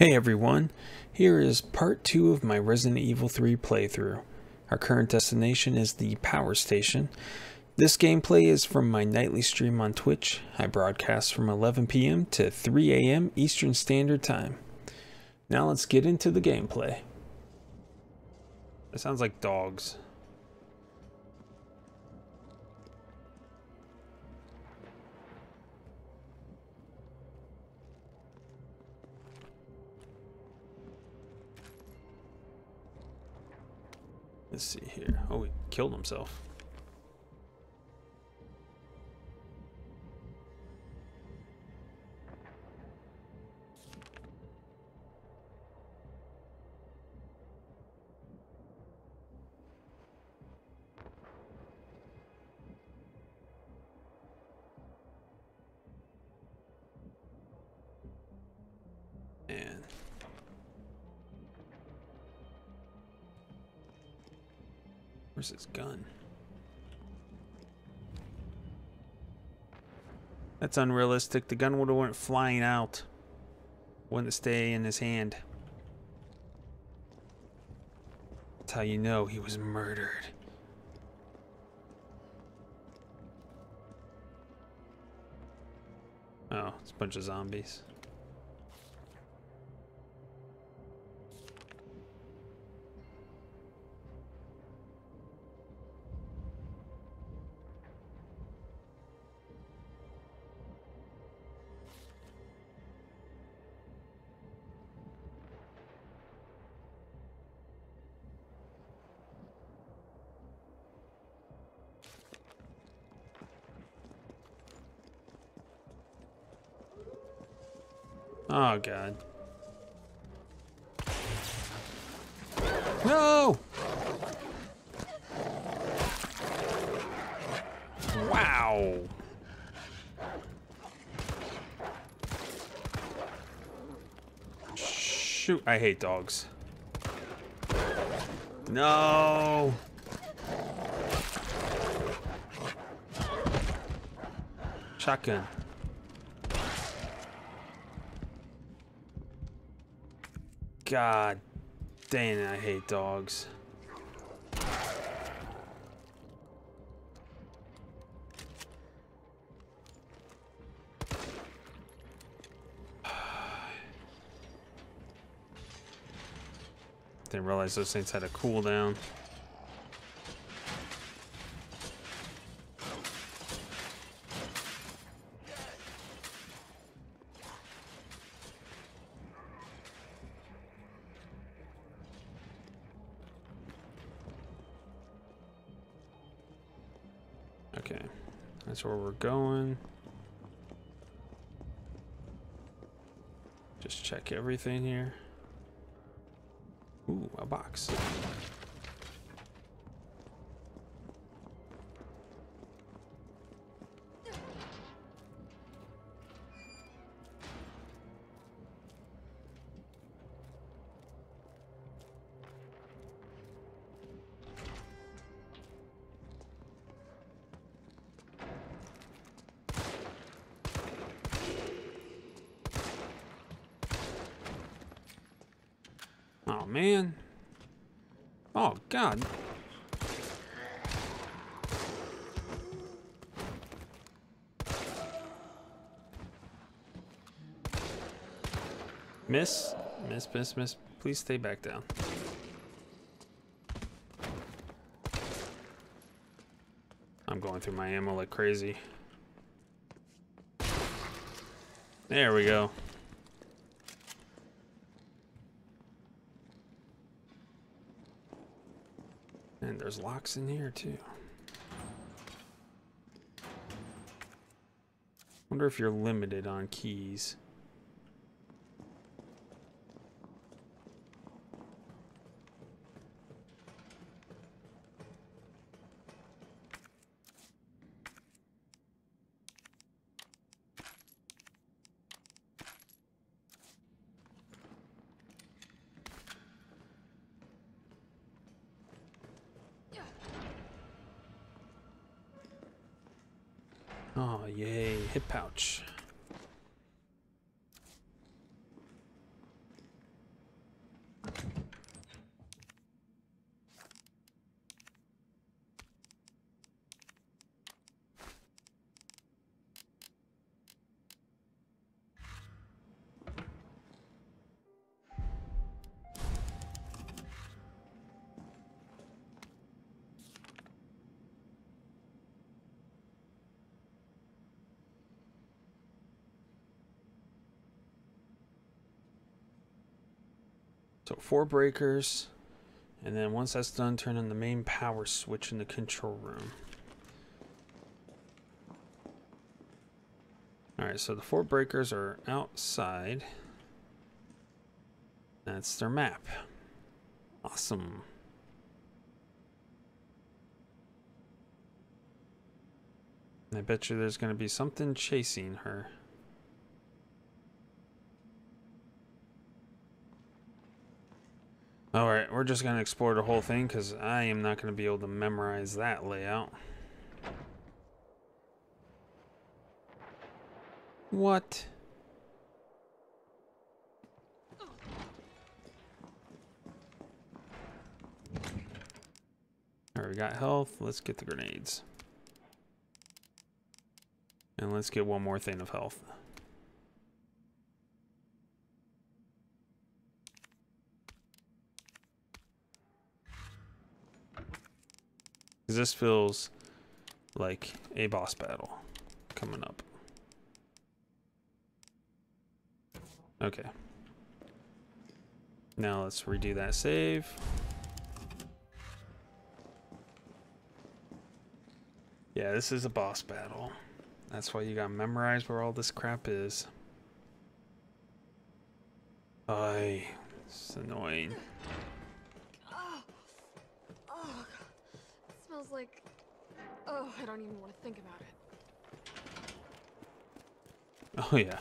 Hey everyone, here is part 2 of my Resident Evil 3 playthrough. Our current destination is the power station. This gameplay is from my nightly stream on Twitch. I broadcast from 11 p.m. to 3 a.m. Eastern Standard Time. Now let's get into the gameplay. It sounds like dogs. Let's see here. Oh, he killed himself. Where's his gun? That's unrealistic. The gun would have went flying out. Wouldn't stay in his hand. That's how you know he was murdered. Oh, it's a bunch of zombies. Oh god. No! Wow. Shoot, I hate dogs. No. Shotgun. God dang it, I hate dogs. Didn't realize those things had a cooldown. That's where we're going. Just check everything here. Ooh, a box. God. Miss, miss, miss, miss. Please stay back down. I'm going through my ammo like crazy. There we go. And there's locks in here too. Wonder if you're limited on keys. Oh, yay. Hip pouch. So four breakers. And then once that's done, turn on the main power switch in the control room. Alright, so the four breakers are outside. That's their map. Awesome. I bet you there's going to be something chasing her. Alright, we're just going to explore the whole thing because I am not going to be able to memorize that layout. What? Alright, we got health. Let's get the grenades. And let's get one more thing of health. This feels like a boss battle coming up. Okay. Now let's redo that save. Yeah, this is a boss battle. That's why you gotta memorize where all this crap is. Ay, it's annoying. Oh, oh, it smells like. Oh, I don't even want to think about it. Oh yeah.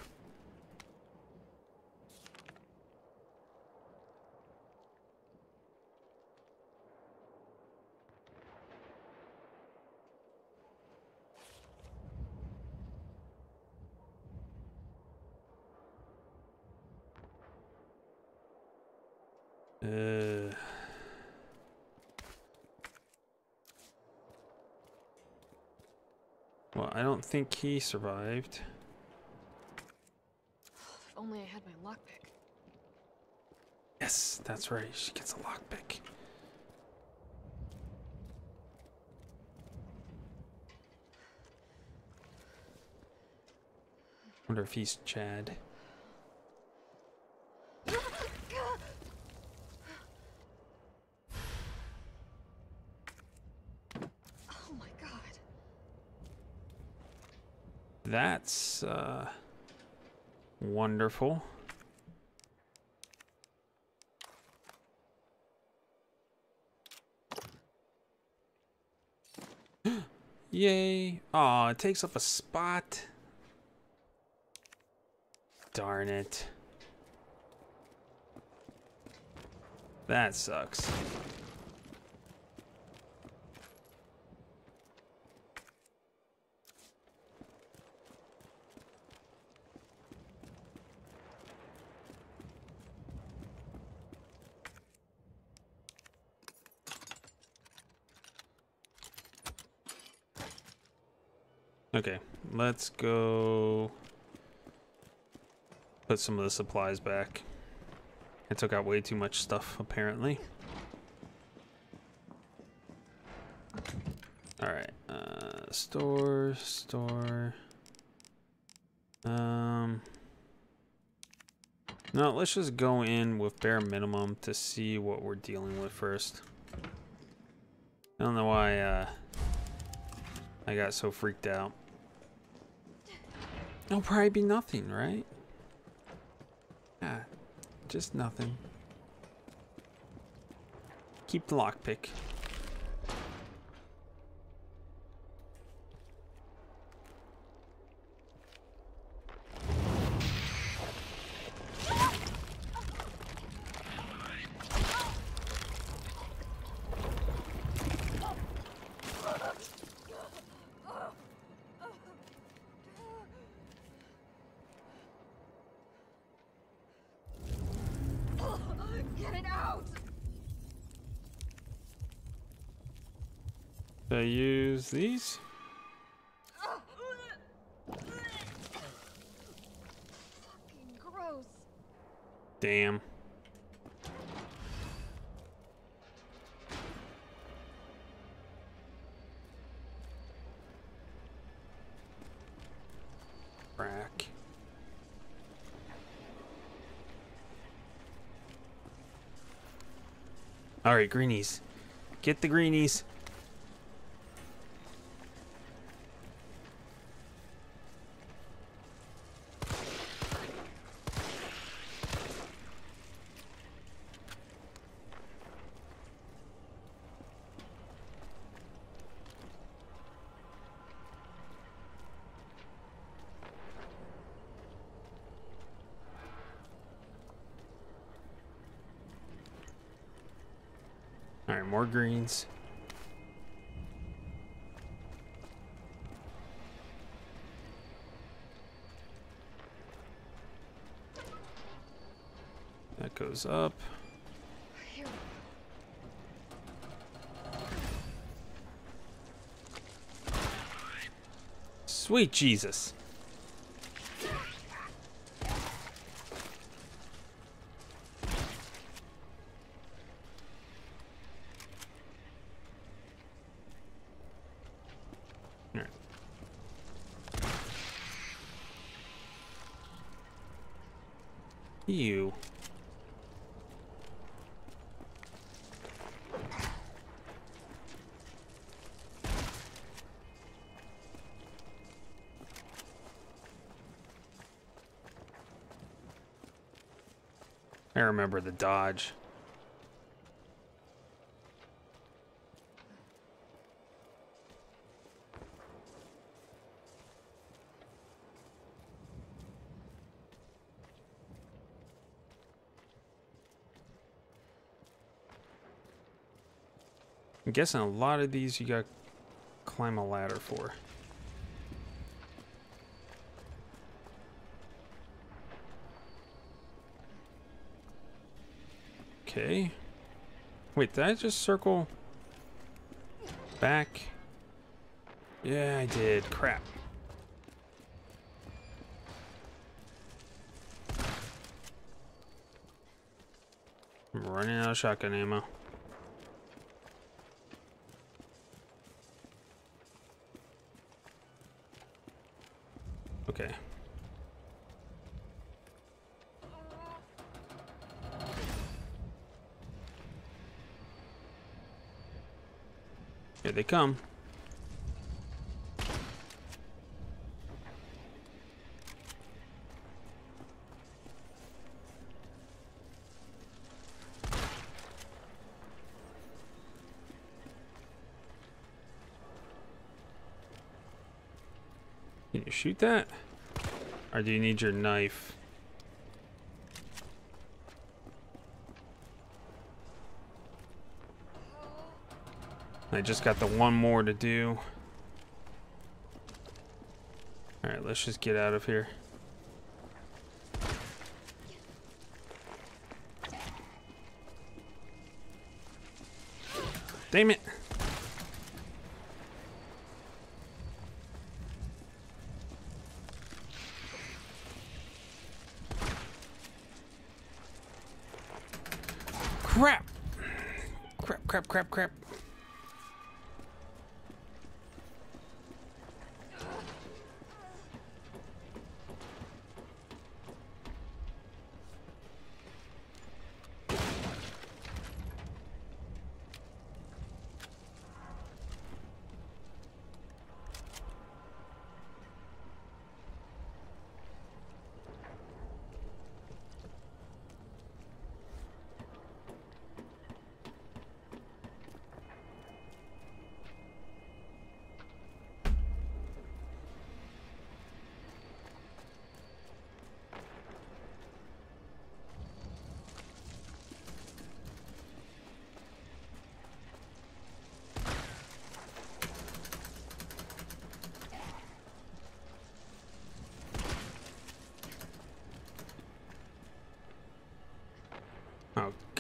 Think he survived. If only I had my lockpick. Yes, that's right. She gets a lockpick. Wonder if he's Chad. Oh my god. That's uh, wonderful. Yay. Aw, it takes up a spot. Darn it. That sucks. Okay, let's go put some of the supplies back. I took out way too much stuff, apparently. Alright, uh, store, store. Um, no, let's just go in with bare minimum to see what we're dealing with first. I don't know why, uh, I got so freaked out. It'll probably be nothing, right? Yeah, just nothing. Keep the lockpick. I use these? Damn. Crack. Alright, greenies. Get the greenies. Alright, That goes up. Sweet Jesus. Alright. You. I remember the dodge. I'm guessing a lot of these you got climb a ladder for. Okay. Wait, did I just circle back? Yeah, I did. Crap. I'm running out of shotgun ammo. Okay. Here they come. Can you shoot that? Or do you need your knife? I just got the one more to do. Alright, let's just get out of here. Damn it! Crap! Crap, crap, crap, crap.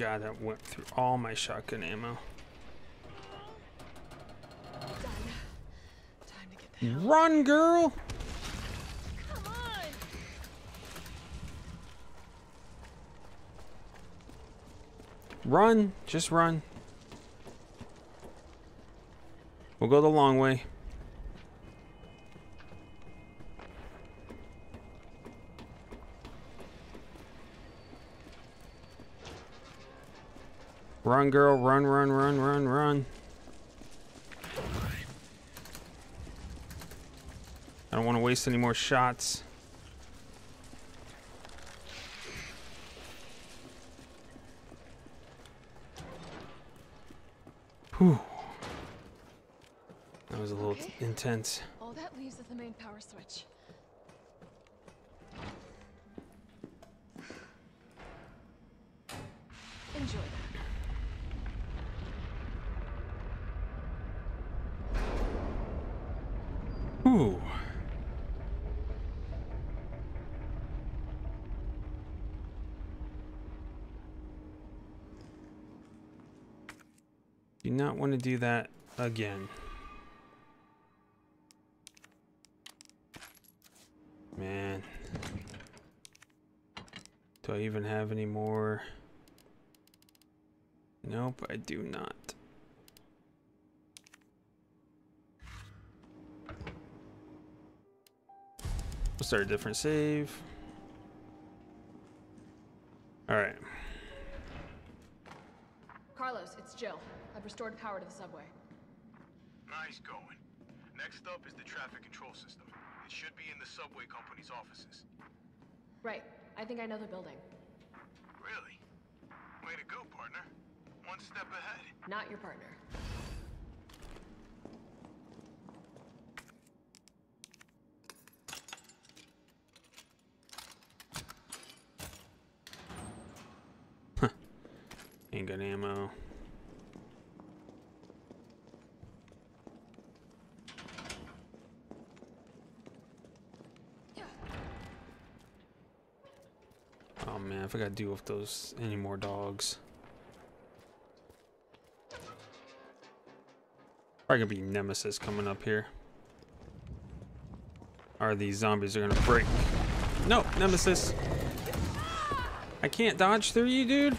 God, that went through all my shotgun ammo. Run, girl! Run! Just run. We'll go the long way. Run, girl, run, run, run, run, run. I don't want to waste any more shots. Whew. That was a little intense. Do not want to do that again. Man. Do I even have any more? Nope, I do not. We'll start a different save. Alright. Carlos, it's Jill. I've restored power to the subway. Nice going. Next up is the traffic control system. It should be in the subway company's offices. Right. I think I know the building. Really? Way to go, partner. One step ahead. Not your partner. Huh. Ain't got ammo. Man, I forgot to deal with those any more dogs. Probably gonna be Nemesis coming up here. Are these zombies are gonna break. No, Nemesis. I can't dodge through you, dude.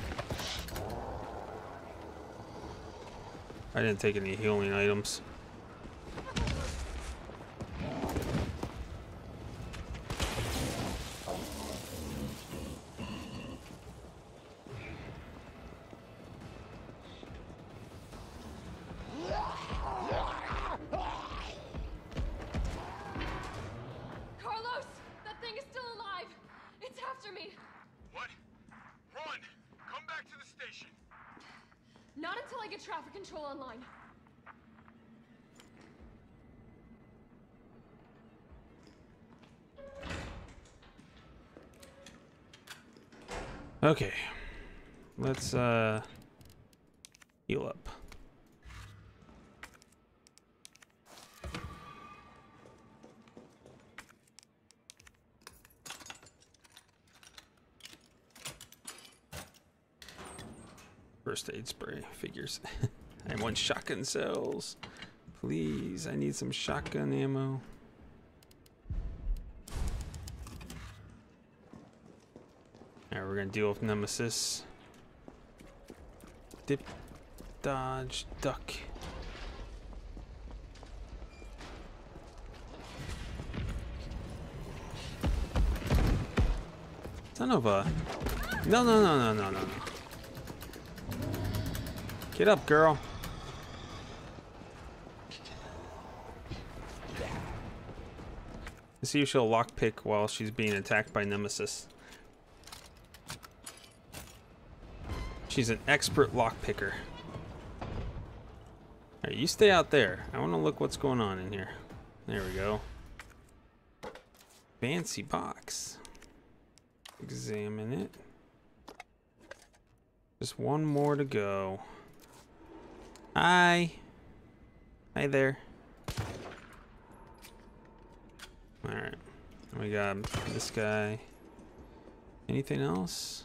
I didn't take any healing items. Figures. I want shotgun cells. Please, I need some shotgun ammo. Alright, we're gonna deal with Nemesis. Dip, dodge, duck. Son of a. No, no, no, no, no, no, no. Get up, girl. Let's see if she'll lockpick while she's being attacked by Nemesis. She's an expert lockpicker. You stay out there. I want to look what's going on in here. There we go. Fancy box. Examine it. Just one more to go. Hi. Hi there. Alright. We got this guy. Anything else?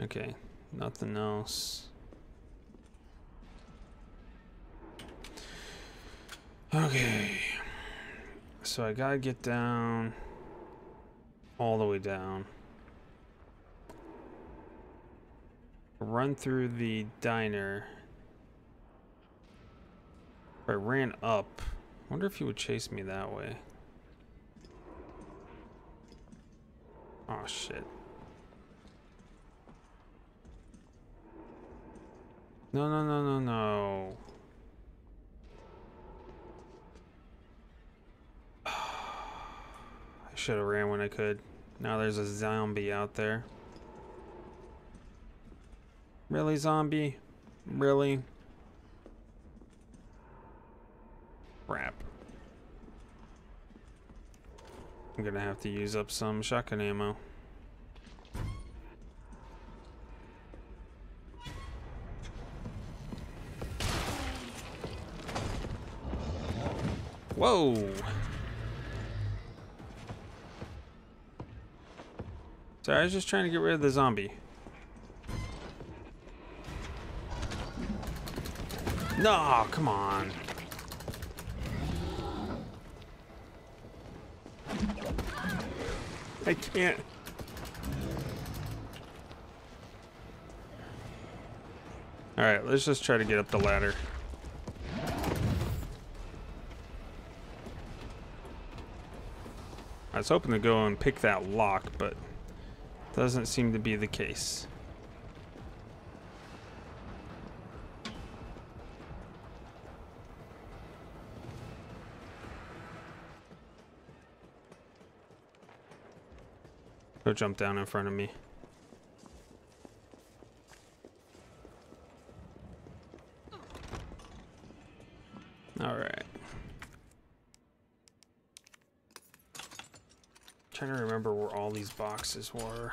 Okay, nothing else. Okay. So I gotta get down all the way down. run through the diner. I ran up, wonder if he would chase me that way. Oh shit. No, no, no, no, no. Should have ran when I could. Now there's a zombie out there. Really, zombie? Really? Crap. I'm gonna have to use up some shotgun ammo. Whoa! Sorry, I was just trying to get rid of the zombie. No, come on. I can't. Alright, let's just try to get up the ladder. I was hoping to go and pick that lock, but doesn't seem to be the case. Go jump down in front of me. Boxes were.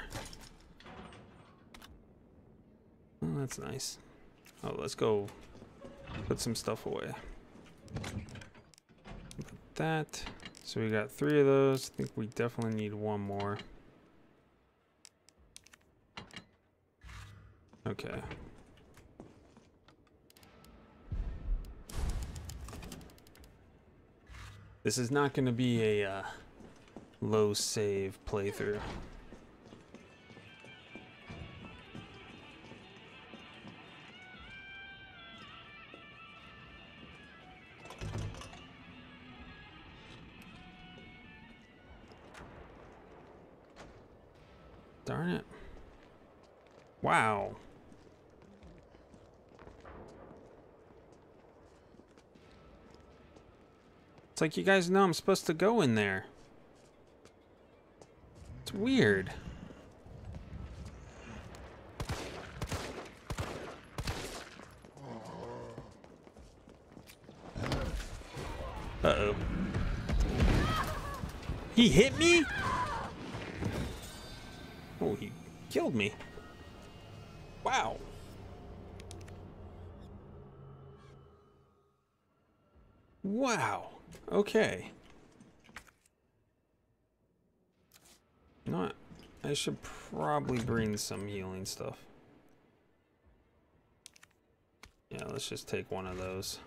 Oh, that's nice. Oh, let's go put some stuff away. That. So we got three of those. I think we definitely need one more. Okay. This is not going to be a uh, low save playthrough. Like you guys know I'm supposed to go in there. It's weird. Uh-oh. He hit me? Oh, he killed me. Okay. Not. I should probably bring some healing stuff. Yeah, let's just take one of those.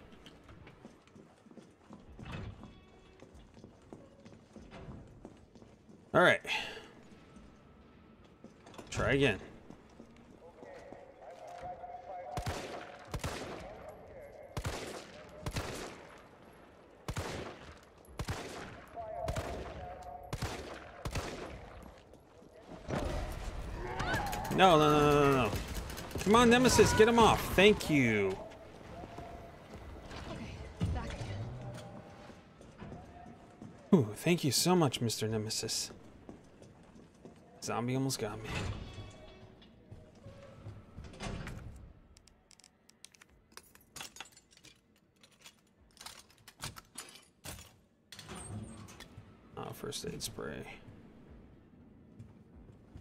All right. Try again. No, no, no, no, no. Come on, Nemesis, get him off. Thank you. Ooh, thank you so much, Mr. Nemesis. Zombie almost got me. Ah, first aid spray.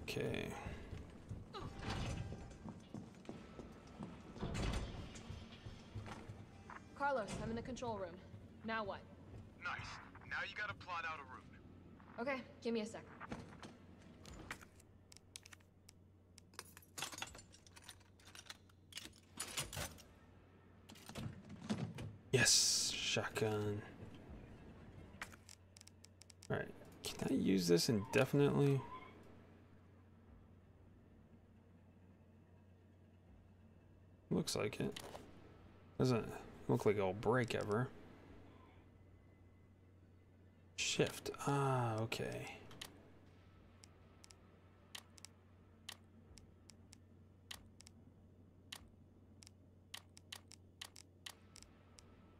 Okay. Carlos, I'm in the control room. Now what? Nice. Now you gotta plot out a route. Okay, give me a sec. Yes, shotgun. Alright, can I use this indefinitely? Looks like it. Doesn't look like it'll break ever. Shift. Ah, okay.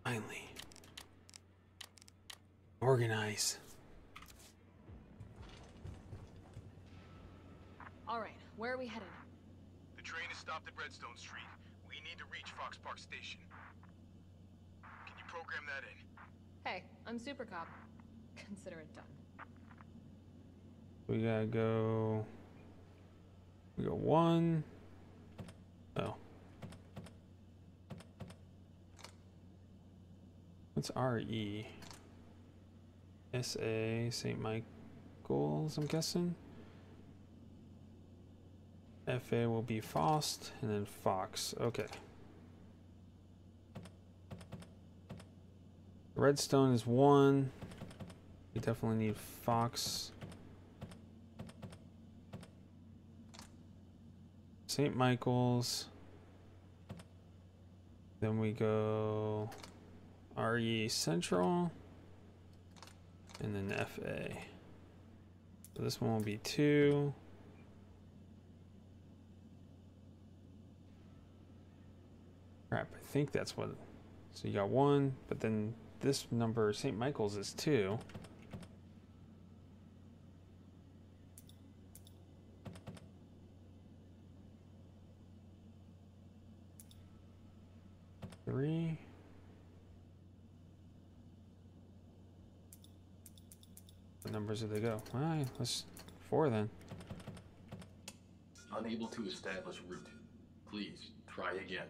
Finally. Organize. All right, where are we headed? The train is stopped at Redstone Street. We need to reach Fox Park Station. Can you program that in? Hey, I'm Super Cop. Consider it done. We gotta go. We go one. Oh. What's RE? SA St. Michael's, I'm guessing. FA will be Faust, and then Fox. Okay. Redstone is one. We definitely need Fox. St. Michael's. Then we go RE Central. And then FA. So this one will be two. Crap, I think that's what. So you got one, but then this number, St. Michael's, is two. Three. What numbers did they go? All right, let's four then. Unable to establish route. Please try again.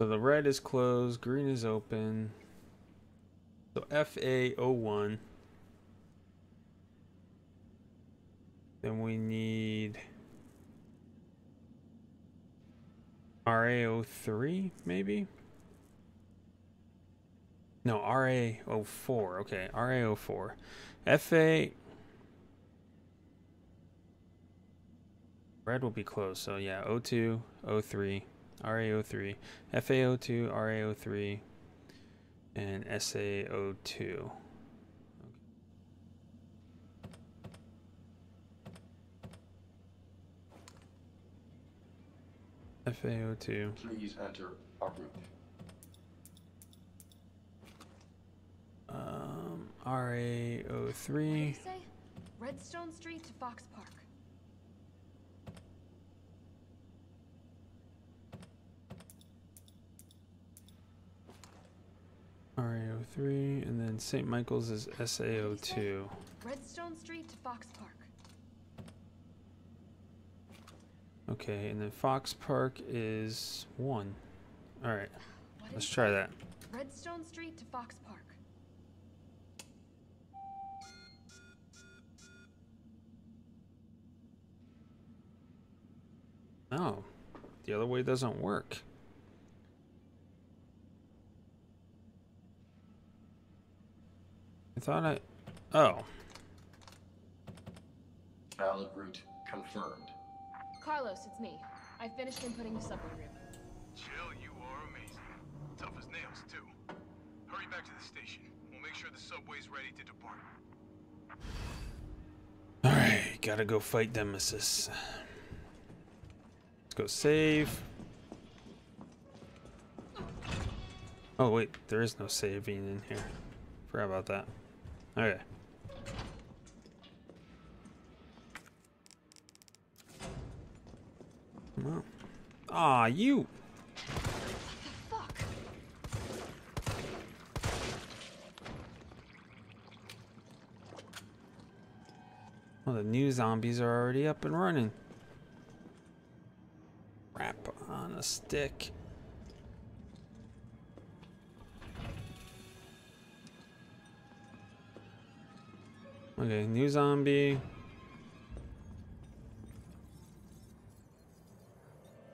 So the red is closed, green is open. So FA01. Then we need RA03, maybe? No, RA04. Okay, RA04. FA. Red will be closed, so yeah, 02, 03. RAO3, FAO2, RAO3, and SAO2. FAO2. Please enter a route. Um, What did you RAO3. say? Redstone Street to Fox Park. RAO3, and then St. Michael's is SAO2. Redstone Street to Fox Park. Okay, and then Fox Park is 1. Alright, let's try that. Redstone Street to Fox Park. No, the other way doesn't work. I thought I. Oh, Valid route confirmed. Carlos, it's me. I finished inputting the subway route. Jill, you are amazing. Tough as nails, too. Hurry back to the station. We'll make sure the subway's ready to depart. alright, gotta go fight Nemesis. Let's go save. Oh, wait, there is no saving in here. Forgot about that. Okay. On. Aw, ah, you! Well, the new zombies are already up and running. Wrap on a stick. Okay, new zombie.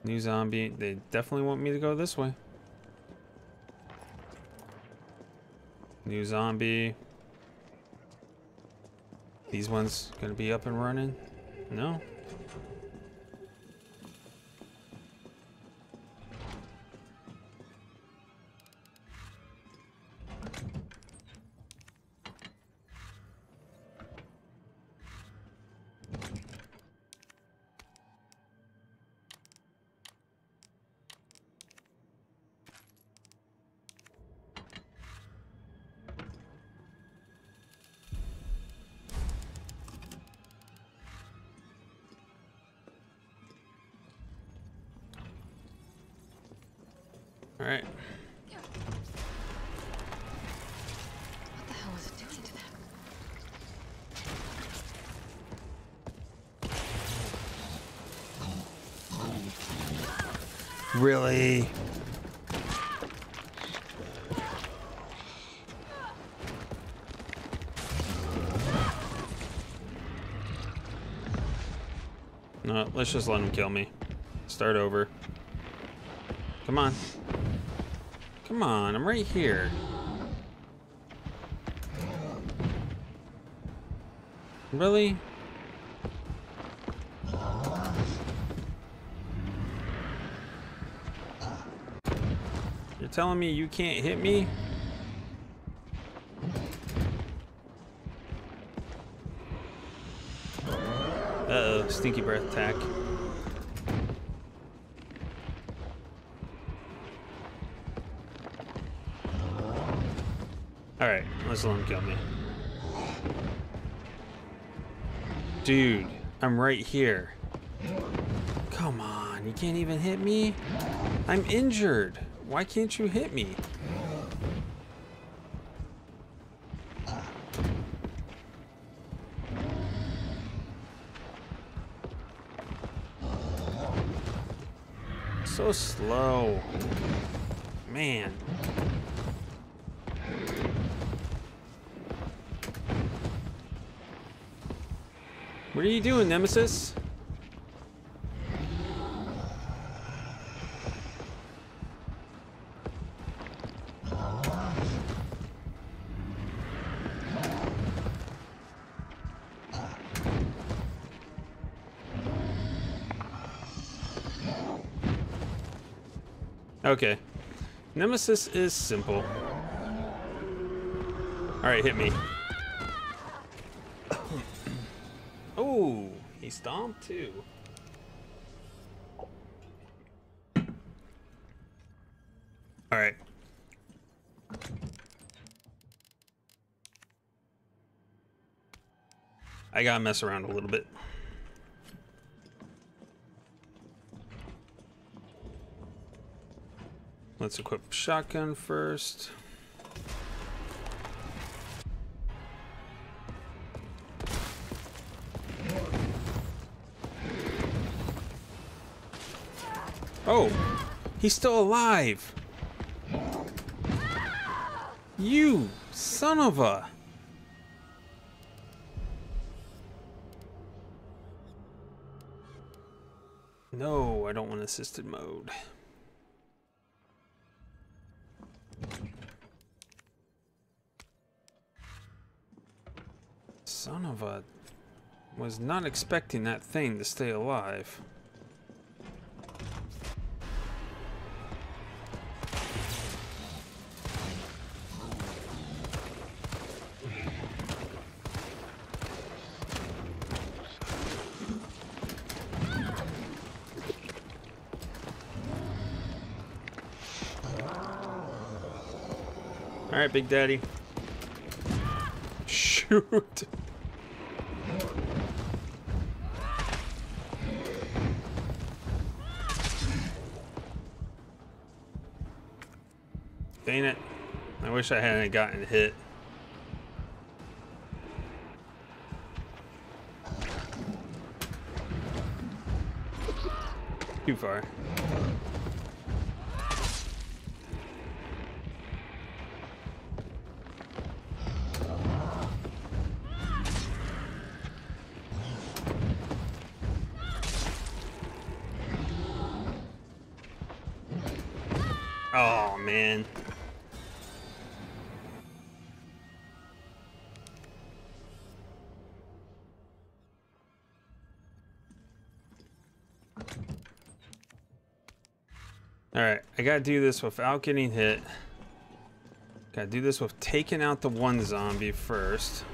New zombie. They definitely want me to go this way. New zombie. These ones gonna be up and running? No? Really? No, let's just let him kill me. Start over. Come on. Come on, I'm right here. Really? Telling me you can't hit me? Uh-oh, stinky breath attack. Alright, let's let him kill me. Dude, I'm right here. Come on, you can't even hit me? I'm injured. Why can't you hit me? So slow. Man. What are you doing, Nemesis? Okay. Nemesis is simple. Alright, hit me. oh, he stomped too. Alright. I gotta mess around a little bit. Let's equip shotgun first. Oh, he's still alive. You son of a. No, I don't want assisted mode. Was not expecting that thing to stay alive. Alright, Big Daddy. Shoot! Wish I hadn't gotten hit. Too far. Gotta do this without getting hit. Gotta do this with taking out the one zombie first.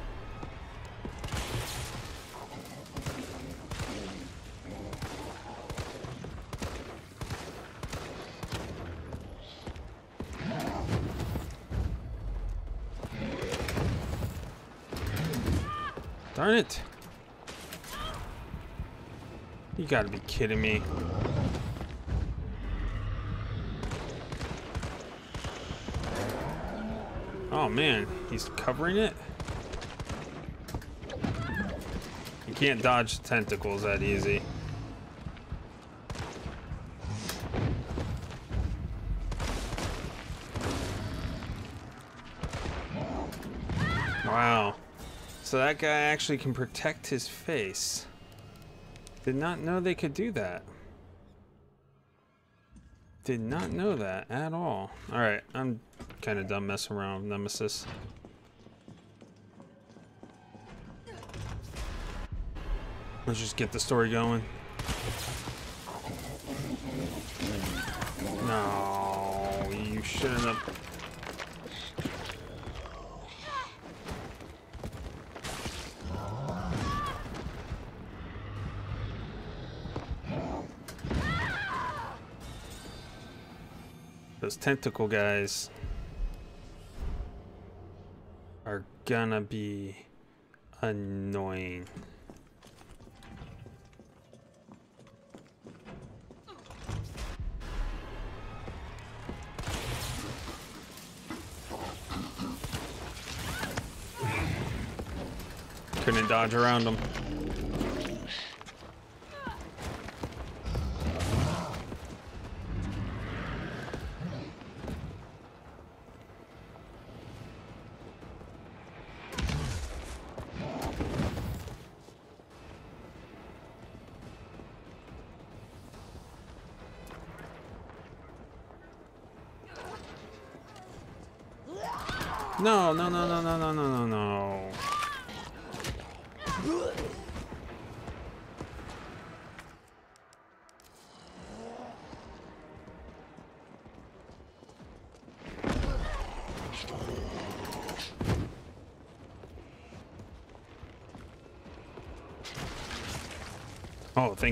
Darn it. You gotta be kidding me. Man, he's covering it? You can't dodge tentacles that easy. Wow. So that guy actually can protect his face. Did not know they could do that. Did not know that at all. Alright, I'm kind of done messing around with Nemesis. Let's just get the story going. No, you shouldn't have. Those tentacle guys gonna be annoying. Couldn't dodge around them.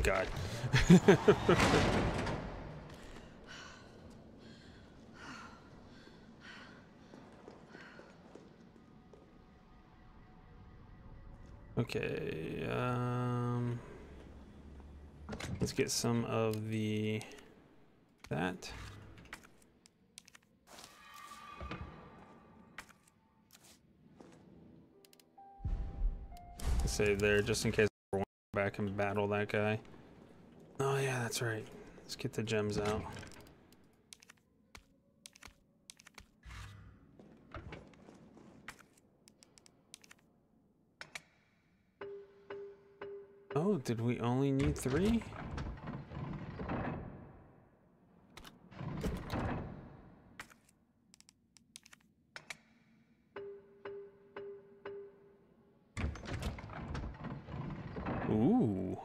Thank God. Okay, um, let's get some of the, that. Save there just in case And battle that guy. Oh yeah, that's right. Let's get the gems out. Oh, did we only need three? Ooh.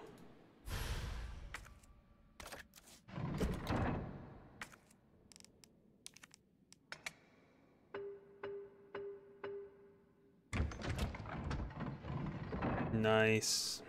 Nice.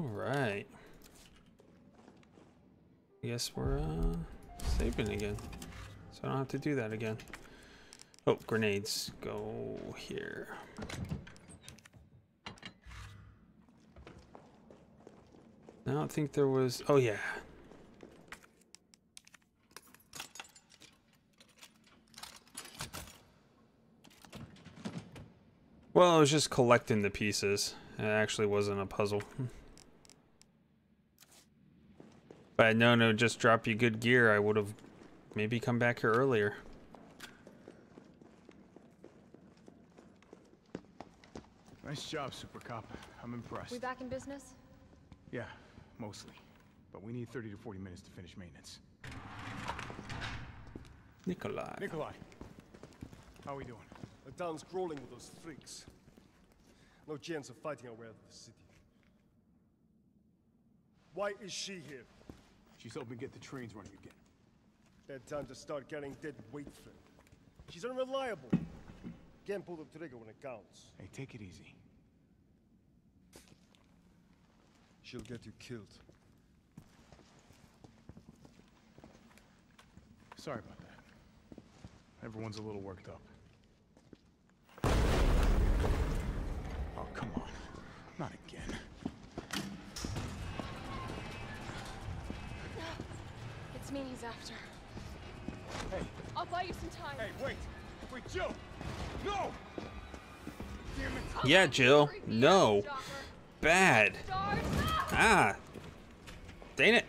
All right. I guess we're uh, saving again. So I don't have to do that again. Oh, grenades go here. I don't think there was. Oh, yeah. Well, I was just collecting the pieces. It actually wasn't a puzzle. But I know no just drop you good gear, I would have maybe come back here earlier. Nice job, Super Cop. I'm impressed. We back in business? Yeah, mostly. But we need 30 to 40 minutes to finish maintenance. Nikolai. Nikolai, how are we doing? The town's crawling with those freaks. No chance of fighting our way out of the city. Why is she here? She's helping get the trains running again. Bad time to start getting dead weight for her. She's unreliable. Can't pull the trigger when it counts. Hey, take it easy. She'll get you killed. Sorry about that. Everyone's a little worked up. Oh, come on. He's after. Hey, I'll buy you some time. hey, wait! Wait, Jill! No! Damn it! Yeah, Jill. No. Bad. Ah! Ah. Dang it.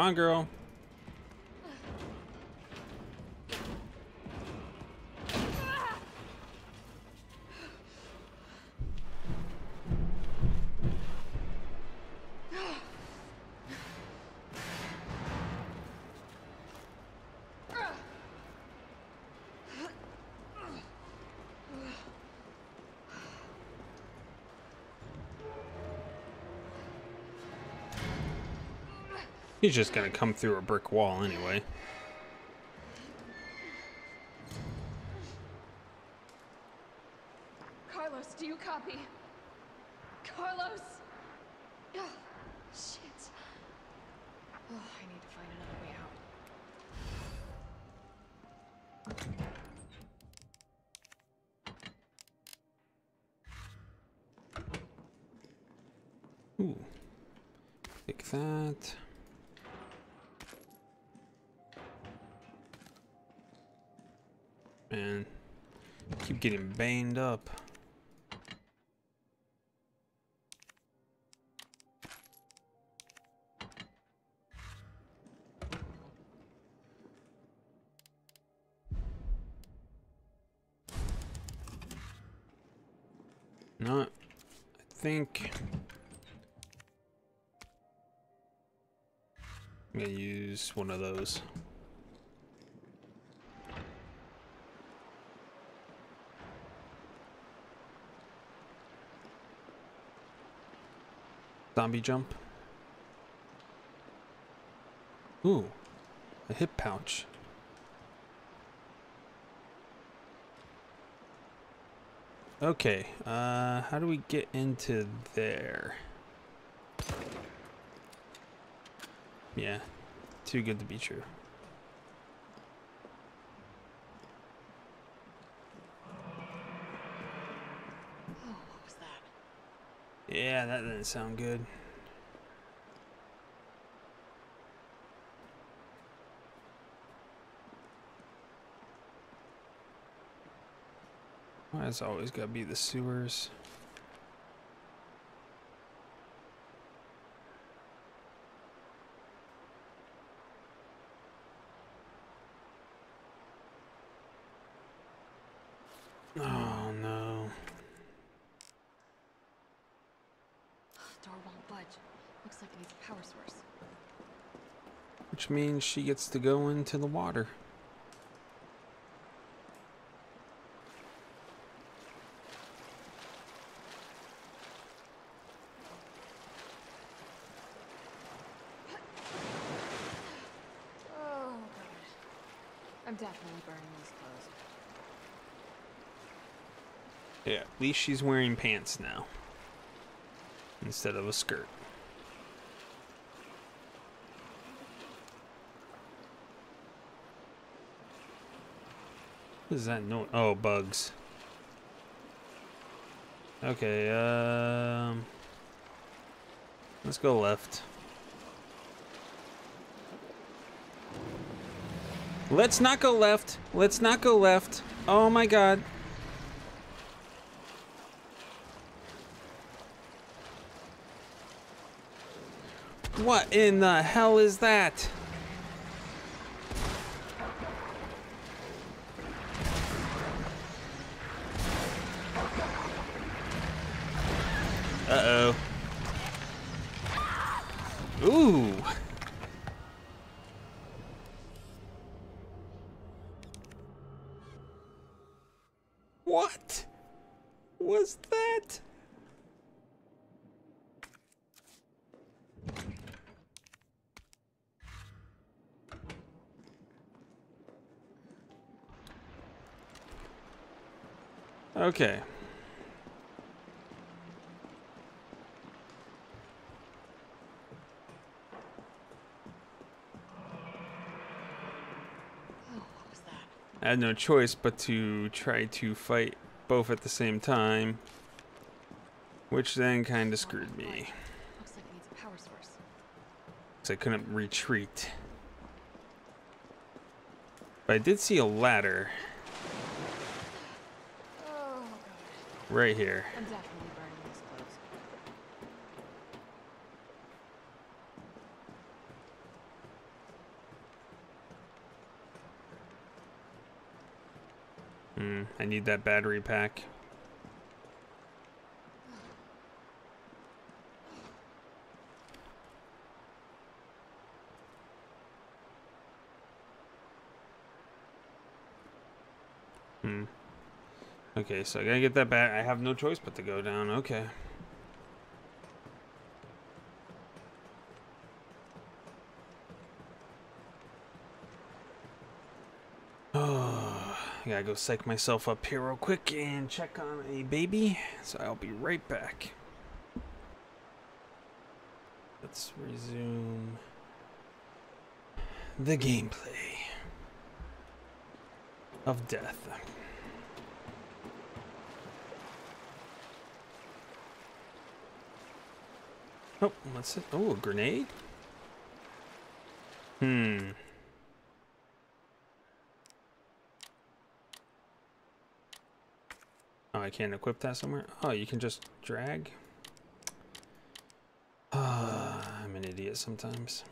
On, girl. He's just gonna come through a brick wall anyway. Getting banged up. Not, I think. I'm gonna use one of those. Zombie jump. Ooh, a hip pouch. Okay, uh, how do we get into there? Yeah, too good to be true. Oh, what was that? Didn't sound good. Why it's always gotta be the sewers? Oh no. Door won't budge. Looks like it needs a power source. Which means she gets to go into the water. Oh, I'm definitely burning these clothes. Yeah, at least she's wearing pants now. Instead of a skirt. What is that noise? Oh, bugs. Okay, um... Let's go left. Let's not go left. Let's not go left. Oh my god. What in the hell is that? Uh-oh. Ooh. What was that? Okay. I had no choice but to try to fight both at the same time, which then kind of screwed me. Looks like it needs a power source. 'cause I couldn't retreat. But I did see a ladder Oh god. Right here. I'm definitely burning these clothes. Hmm, I need that battery pack. Hmm. Okay, so I gotta get that back. I have no choice but to go down. Okay. Oh, I gotta go psych myself up here real quick and check on a baby. So I'll be right back. Let's resume the gameplay of death. Oh, what's it? Oh, a grenade? Hmm. Oh, I can't equip that somewhere? Oh, you can just drag? Ah, I'm an idiot sometimes.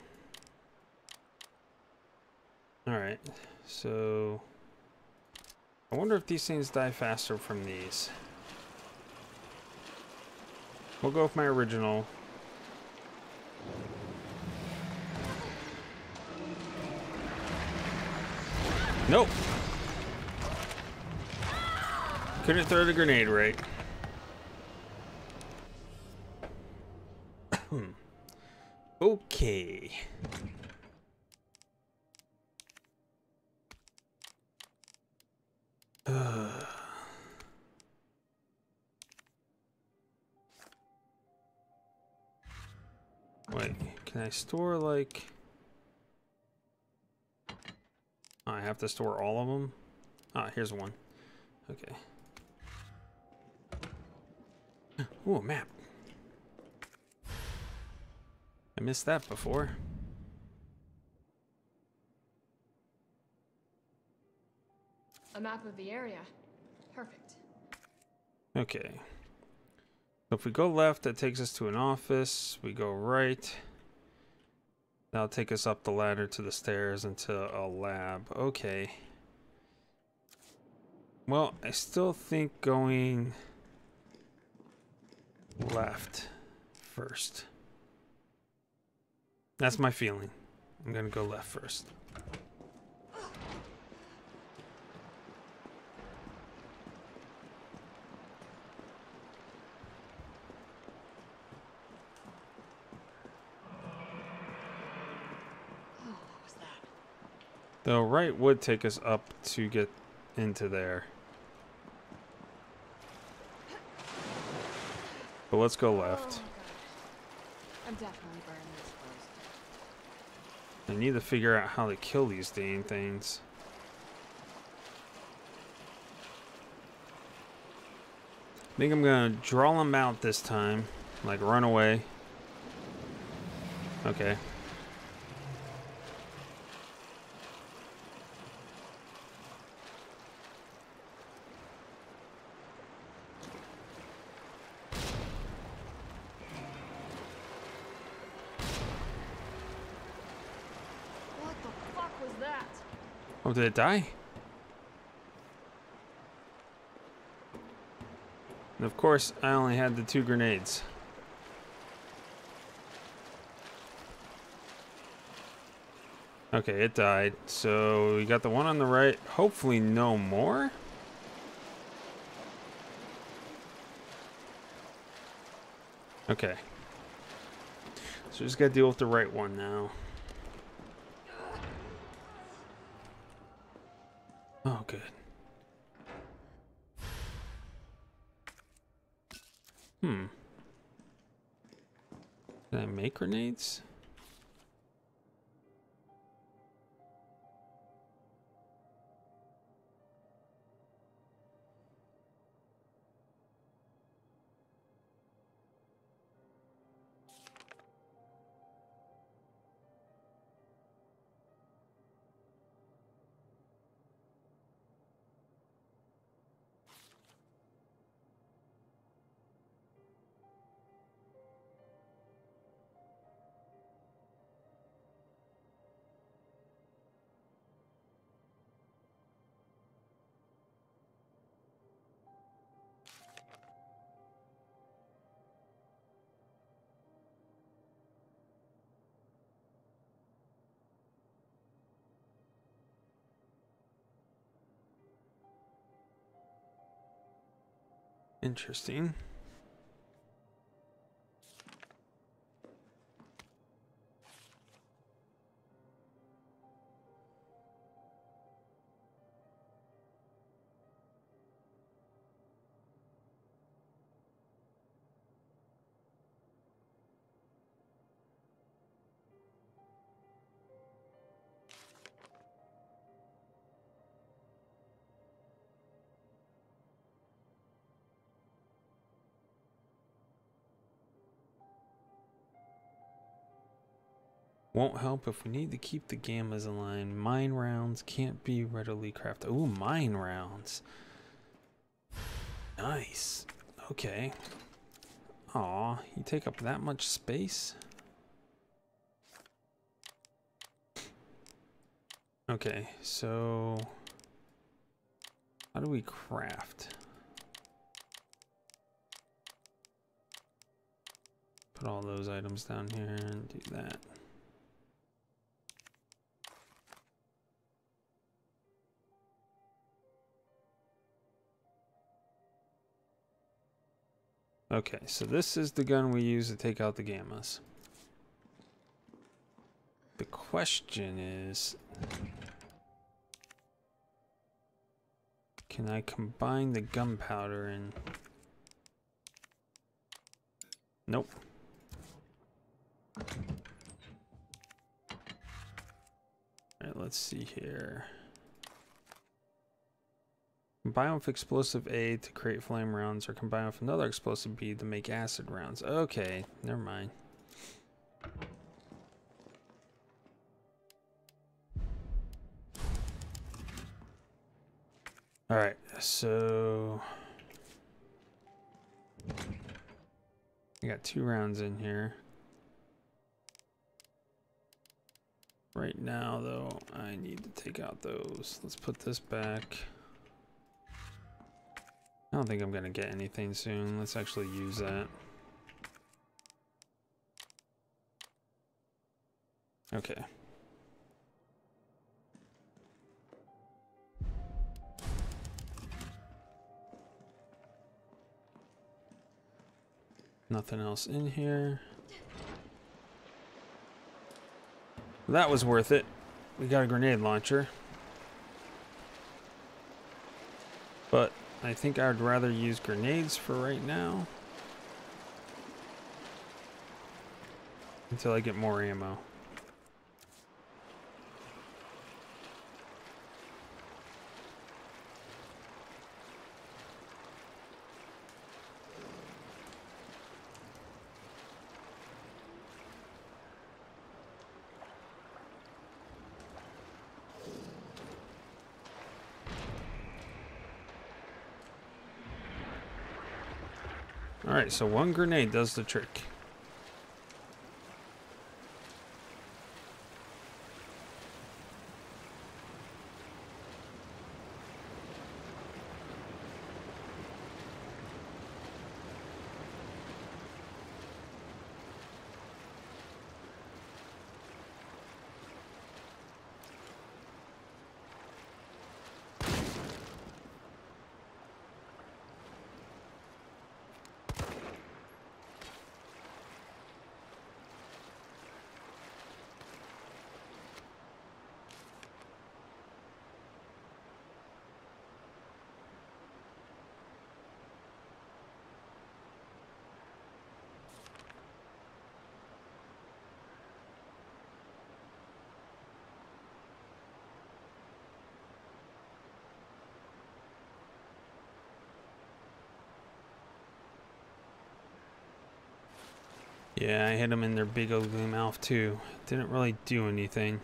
Alright, so... I wonder if these things die faster from these. We'll go with my original. Nope. Couldn't throw the grenade right. okay. Ugh. Wait, can I store like... Oh, I have to store all of them? Ah, here's one. Okay. Ooh, a map. I missed that before. A map of the area. Perfect. Okay. So if we go left, that takes us to an office. We go right. That'll take us up the ladder to the stairs into a lab. Okay. Well, I still think going left first. That's my feeling. I'm gonna go left first. Oh, what was that? The right would take us up to get into there. But let's go Oh left. god. I'm definitely burning these. I need to figure out how to kill these dang things. I think I'm gonna draw them out this time. Like run away. Okay. What the fuck was that? Oh, did it die? And of course, I only had the two grenades. Okay, it died. So we got the one on the right. Hopefully no more. Okay. So we just gotta deal with the right one now. Oh, good. Can I make grenades? Interesting. Won't help if we need to keep the gammas line. Mine rounds can't be readily crafted. Ooh, mine rounds. Nice. Okay. Aw, you take up that much space? Okay, so... How do we craft? Put all those items down here and do that. Okay, so this is the gun we use to take out the gammas. The question is... Can I combine the gunpowder and... Nope. Alright, let's see here. Combine with explosive A to create flame rounds, or combine with another explosive B to make acid rounds. Okay, never mind. Alright, so... I got two rounds in here. Right now, though, I need to take out those. Let's put this back. I don't think I'm gonna get anything soon. Let's actually use that. Okay. Nothing else in here. That was worth it. We got a grenade launcher. But I think I'd rather use grenades for right now. Until I get more ammo. Alright, so one grenade does the trick. Yeah, I hit them in their big ugly mouth too. Didn't really do anything.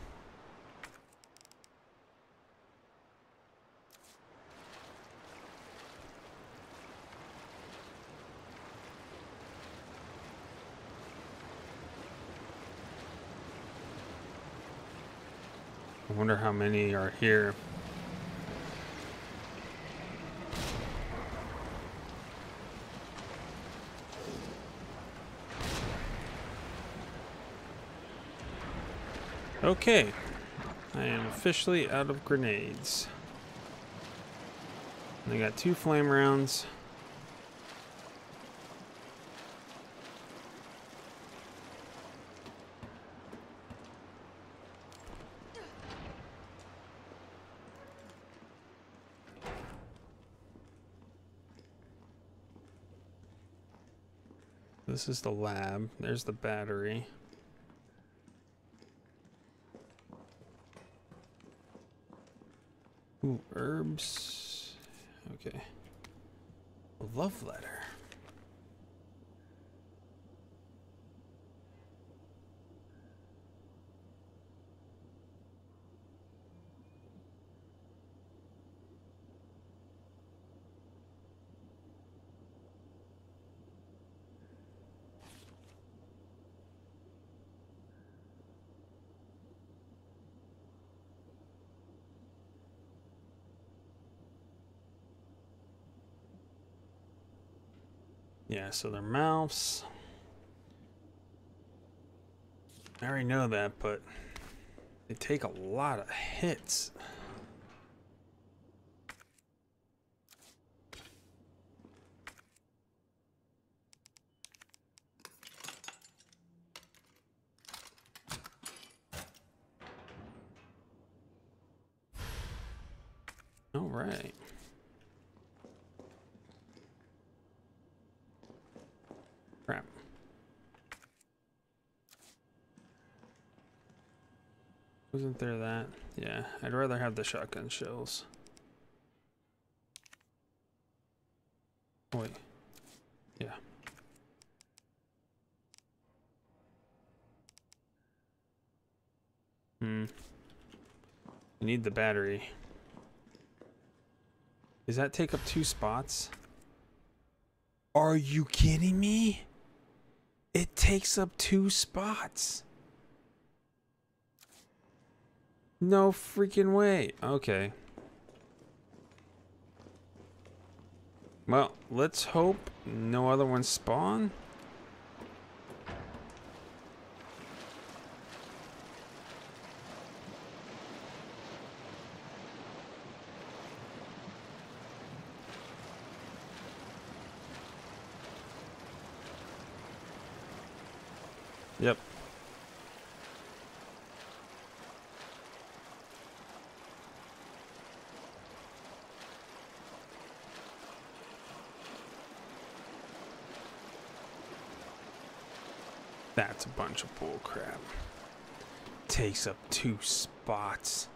I wonder how many are here. Okay, I am officially out of grenades. I got two flame rounds. This is the lab. There's the battery. Ooh, herbs. Okay. Love letter. Yeah, so their mouths. I already know that, but they take a lot of hits. All right. Crap. Wasn't there that? Yeah, I'd rather have the shotgun shells. Wait. Yeah. Hmm. You need the battery. Does that take up two spots? Are you kidding me? It takes up two spots. No freaking way. Okay. Well, let's hope no other ones spawn. Yep. That's a bunch of bull crap. Takes up two spots.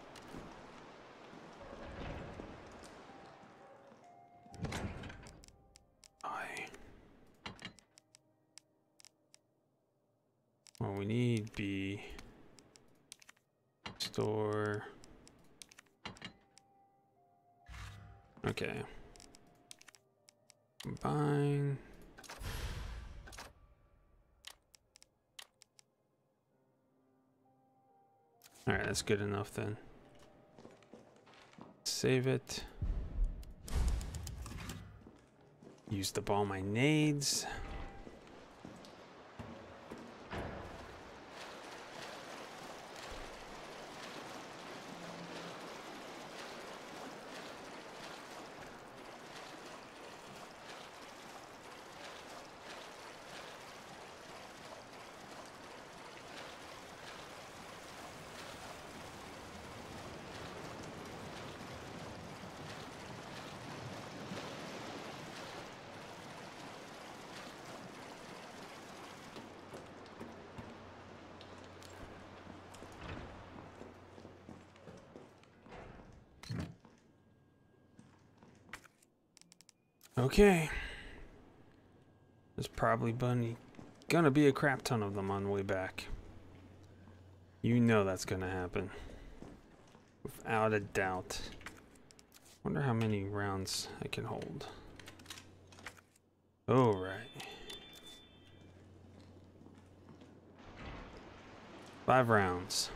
Good enough then. Save it. Used up all my nades. Okay. There's probably bunny gonna be a crap ton of them on the way back. You know that's gonna happen. Without a doubt. Wonder how many rounds I can hold. Oh, right. Five rounds.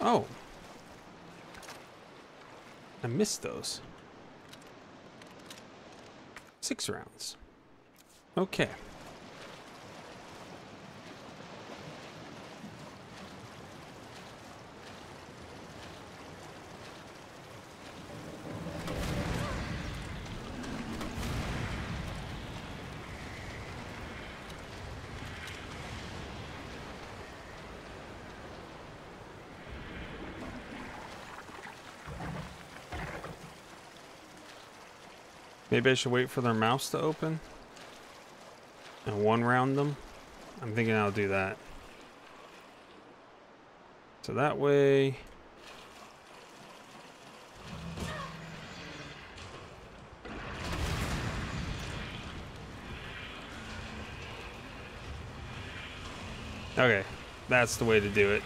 Oh. I missed those. Six rounds. Okay. Maybe I should wait for their mouths to open and one round them. I'm thinking I'll do that. So that way. Okay, that's the way to do it.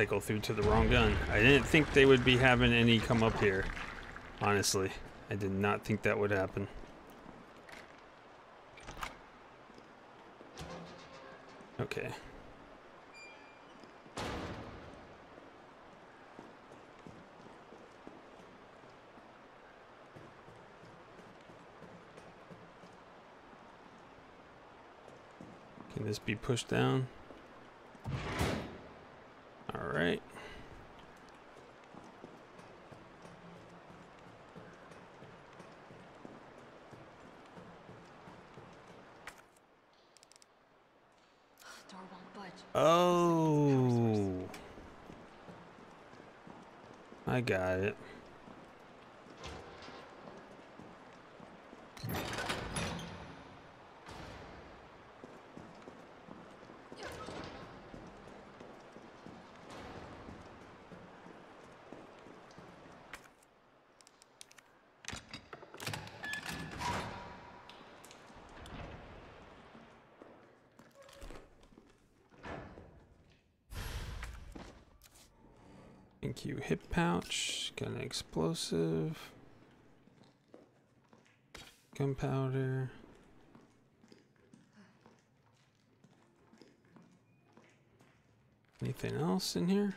Cycle through to the wrong gun. I didn't think they would be having any come up here. Honestly, I did not think that would happen. Okay. Can this be pushed down? right. Door won't budge. Oh. I got it. Thank you. Hip pouch. Got an explosive. Gunpowder. Anything else in here?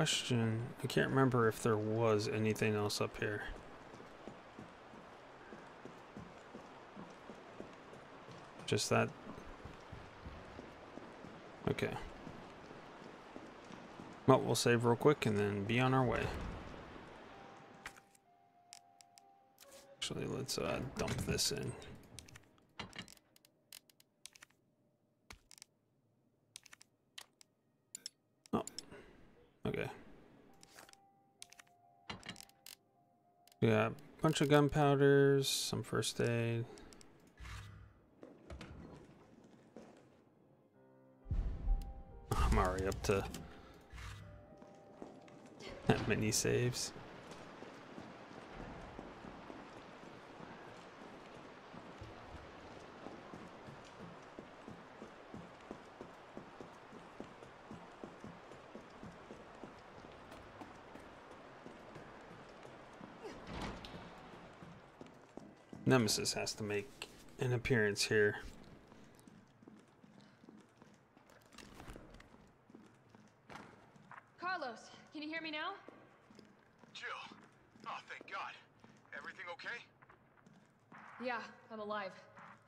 question, I can't remember if there was anything else up here. Just that. Okay. Well, we'll save real quick and then be on our way. Actually, let's uh, dump this in. Yeah, a bunch of gunpowders, some first aid. I'm already up to that many saves. Nemesis has to make an appearance here. Carlos, can you hear me now? Jill. Oh, thank God. Everything okay? Yeah, I'm alive.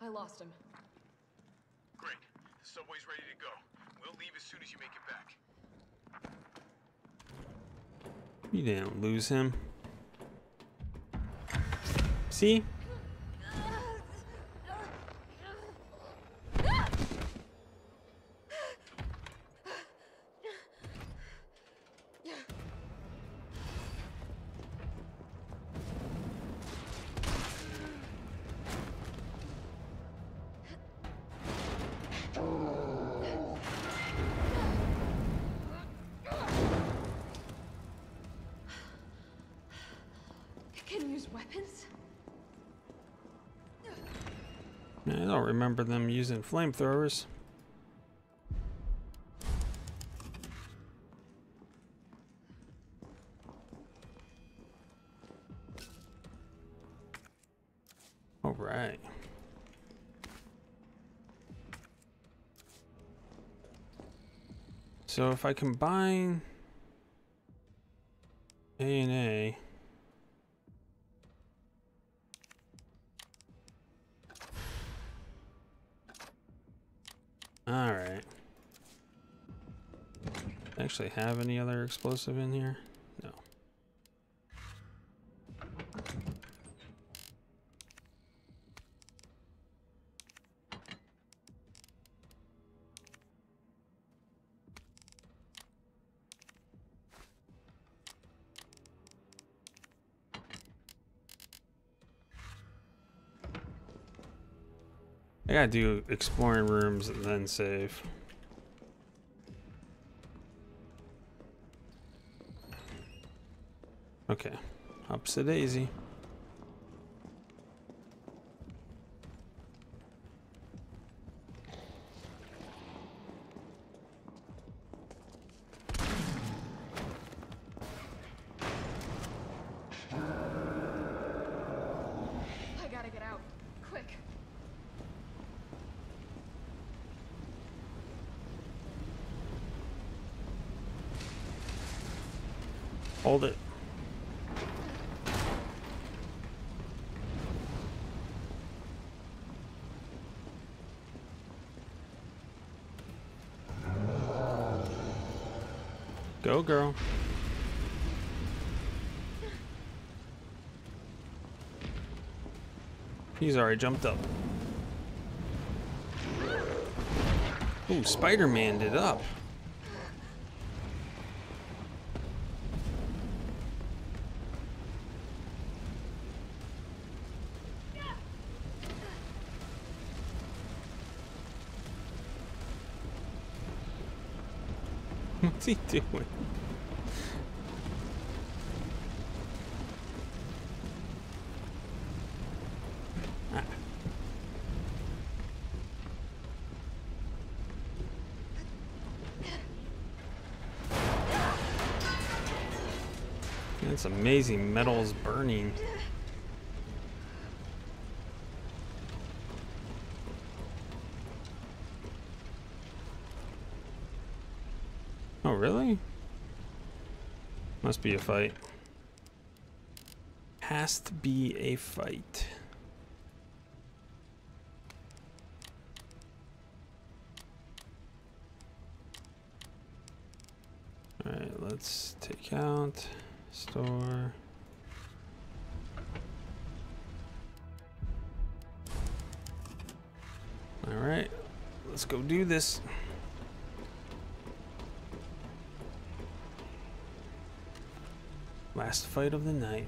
I lost him. Great. The subway's ready to go. We'll leave as soon as you make it back. You didn't lose him. See? Remember them using flamethrowers. All right. So if I combine A and A, Actually have any other explosive in here? No. I gotta do exploring rooms and then save. Okay, ups a daisy. I gotta get out. Quick. Hold it. Go, girl. He's already jumped up. Ooh, Spider-Man did up. What's he doing? It's amazing. Metal's burning. Oh, really? Must be a fight. Has to be a fight. Let's go do this. Last fight of the night.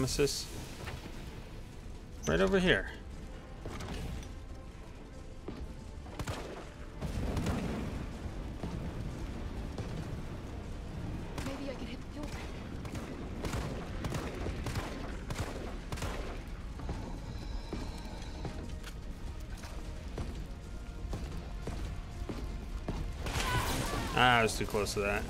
Nemesis. Right over here. Maybe I can hit the fuel tank. Ah, I was too close to that.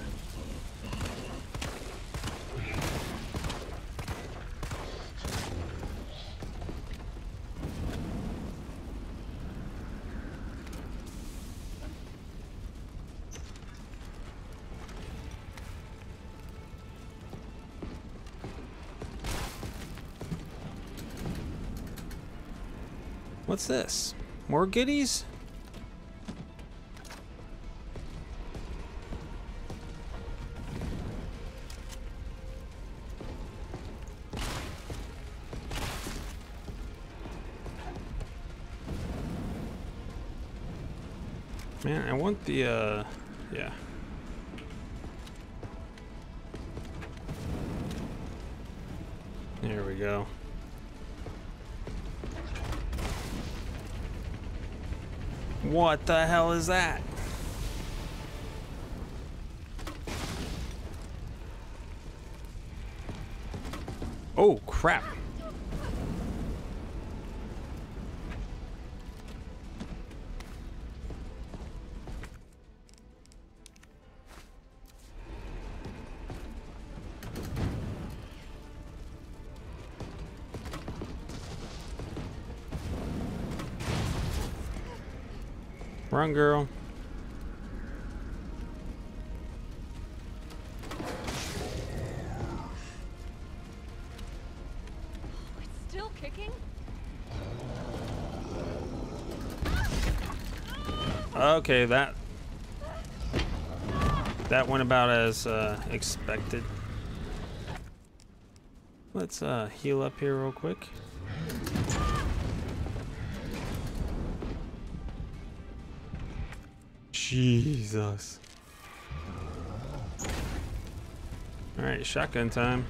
What's this? More goodies? Run, girl. It's still kicking? Okay, that that went about as uh, expected. Let's uh, heal up here real quick. Jesus. All right, shotgun time.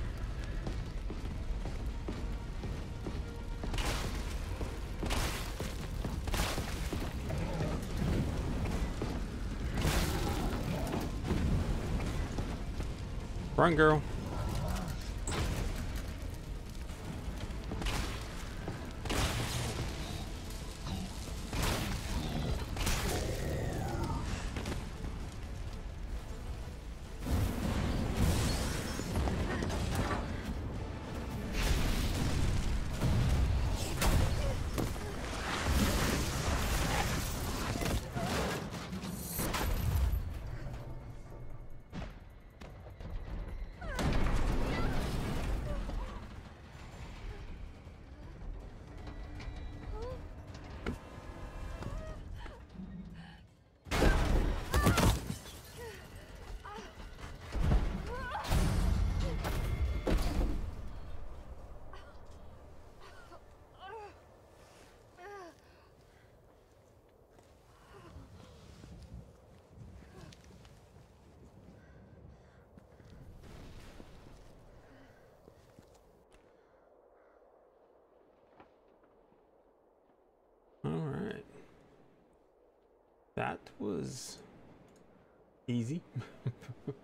Run, girl. That was easy.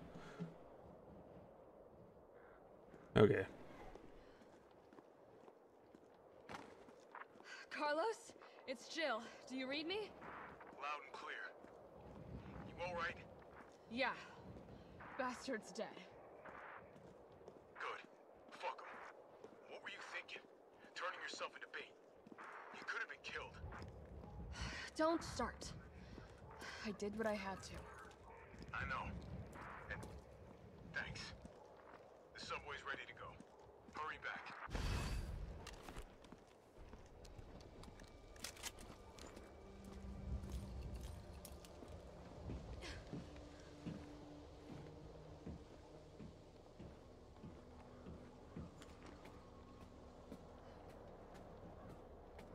okay. Carlos, it's Jill. Do you read me? Loud and clear. You alright? Yeah. Bastard's dead. Good. Fuck him. What were you thinking? Turning yourself into bait. You could have been killed. Don't start. I did what I had to. I know. And thanks. The subway's ready to go. Hurry back.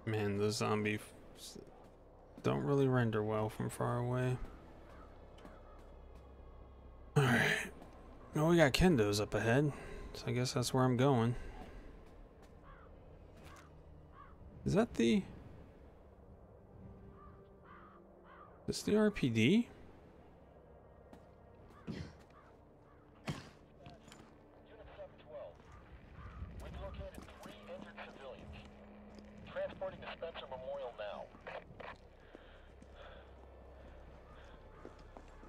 Man, the zombie don't really render well from far away. Alright. Well, we got Kendo's up ahead, so I guess that's where I'm going. Is that the... Is this the RPD? Unit 712. We've located three injured civilians. Transporting to Spencer Memorial now.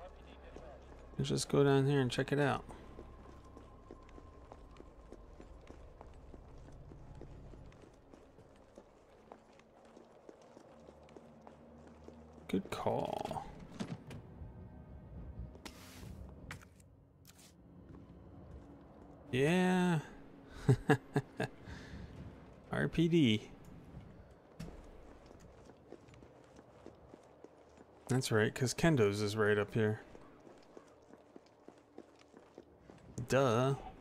RPD dispatch. Let's just go down here and check it out. Good call. Yeah. RPD. That's right, because Kendo's is right up here. Duh.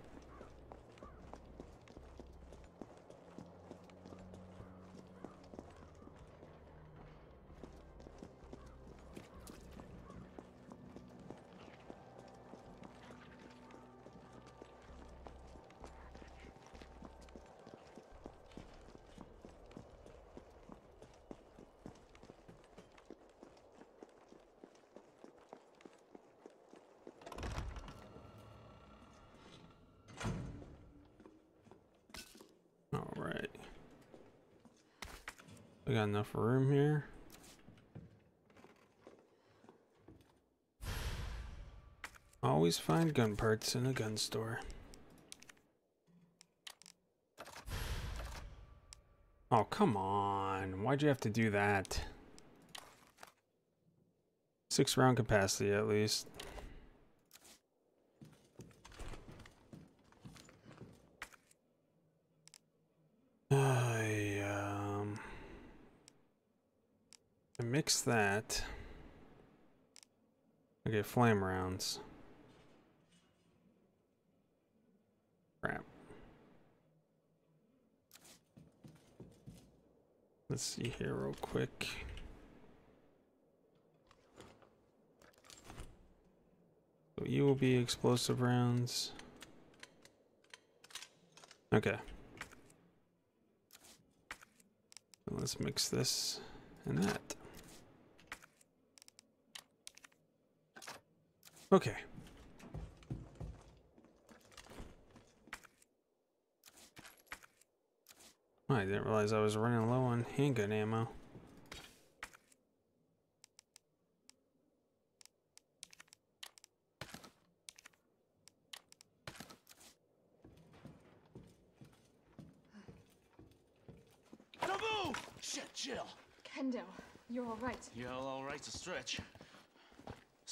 All right. We got enough room here. Always find gun parts in a gun store. Oh, come on. Why'd you have to do that? Six round capacity at least. Mix that. Okay, flame rounds. Crap. Let's see here real quick. So you will be explosive rounds. Okay. Let's mix this and that. Okay. I didn't realize I was running low on handgun ammo. Taboo! Shit, Jill. Kendo, you're all right. Yeah, all right's a stretch.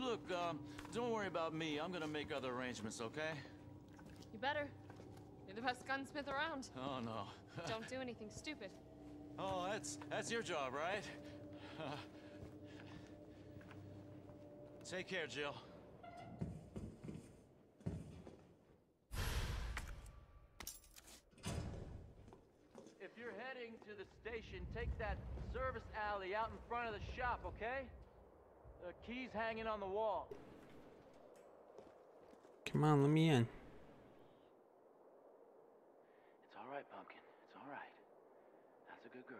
Look, um, don't worry about me. I'm gonna make other arrangements, okay? You better. You're the best gunsmith around. Oh no. Don't do anything stupid. oh, that's that's your job, right? Take care, Jill. If you're heading to the station, take that service alley out in front of the shop, okay? The key's hanging on the wall. Come on, let me in. It's all right, Pumpkin. It's all right. That's a good girl.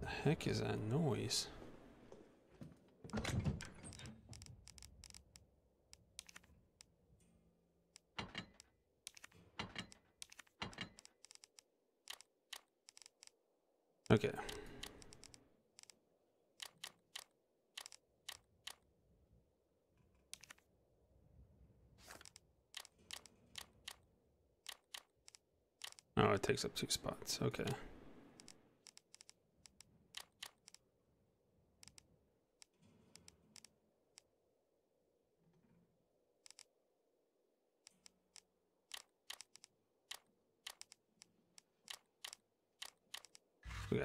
The heck is that noise? Okay. Oh, it takes up two spots. Okay.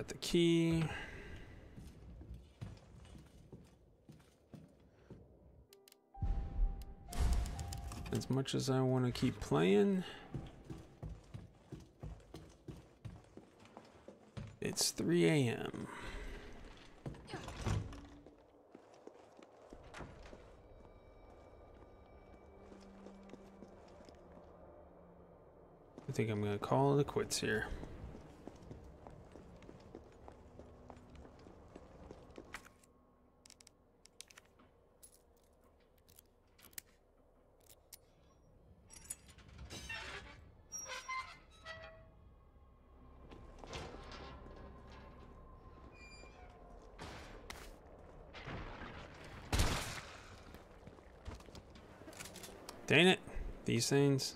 The key. As much as I want to keep playing, it's 3 a.m. I think I'm going to call it quits here. Things.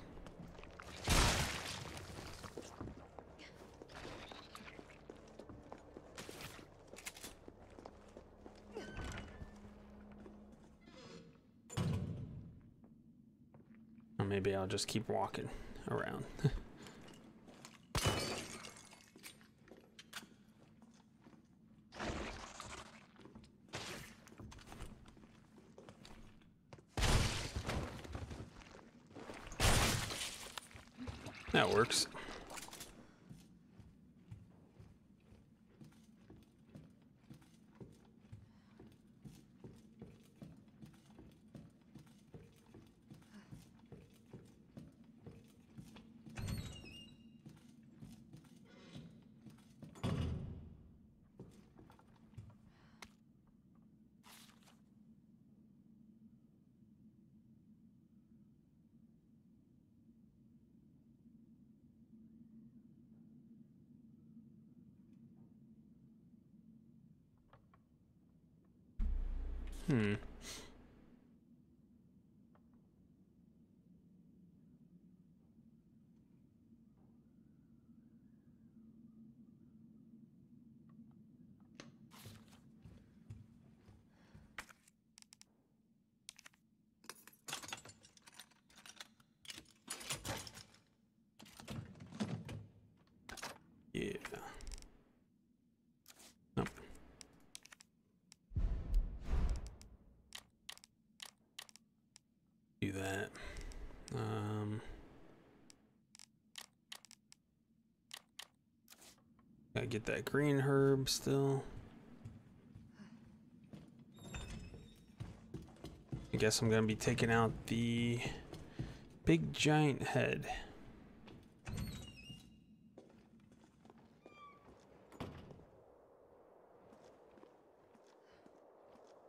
Or maybe I'll just keep walking around. that works. Hmm. Yeah. Nope. Do that. Um, gotta get that green herb still. I guess I'm gonna be taking out the big giant head.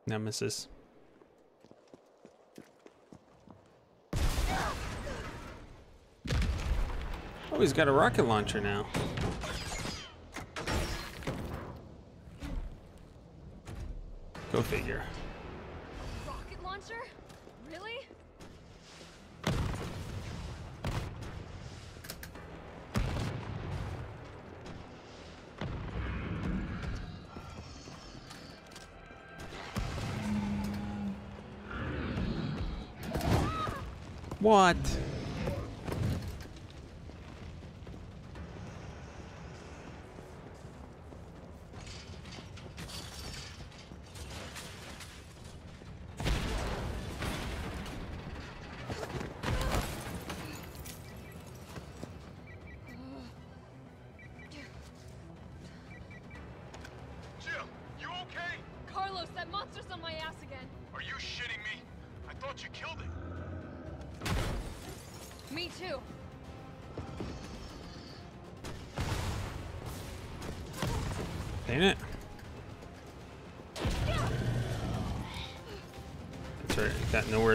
Nemesis. He's got a rocket launcher now. Go figure. Rocket launcher? Really? What?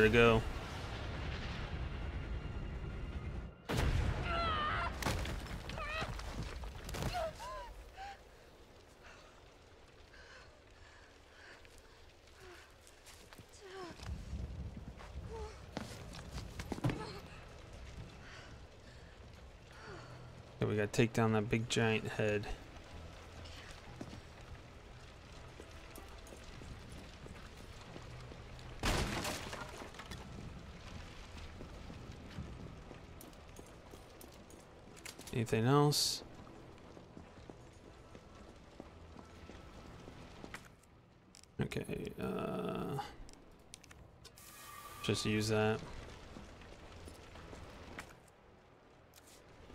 to go. Okay, we gotta take down that big giant head. Anything else? Okay, uh... Just use that.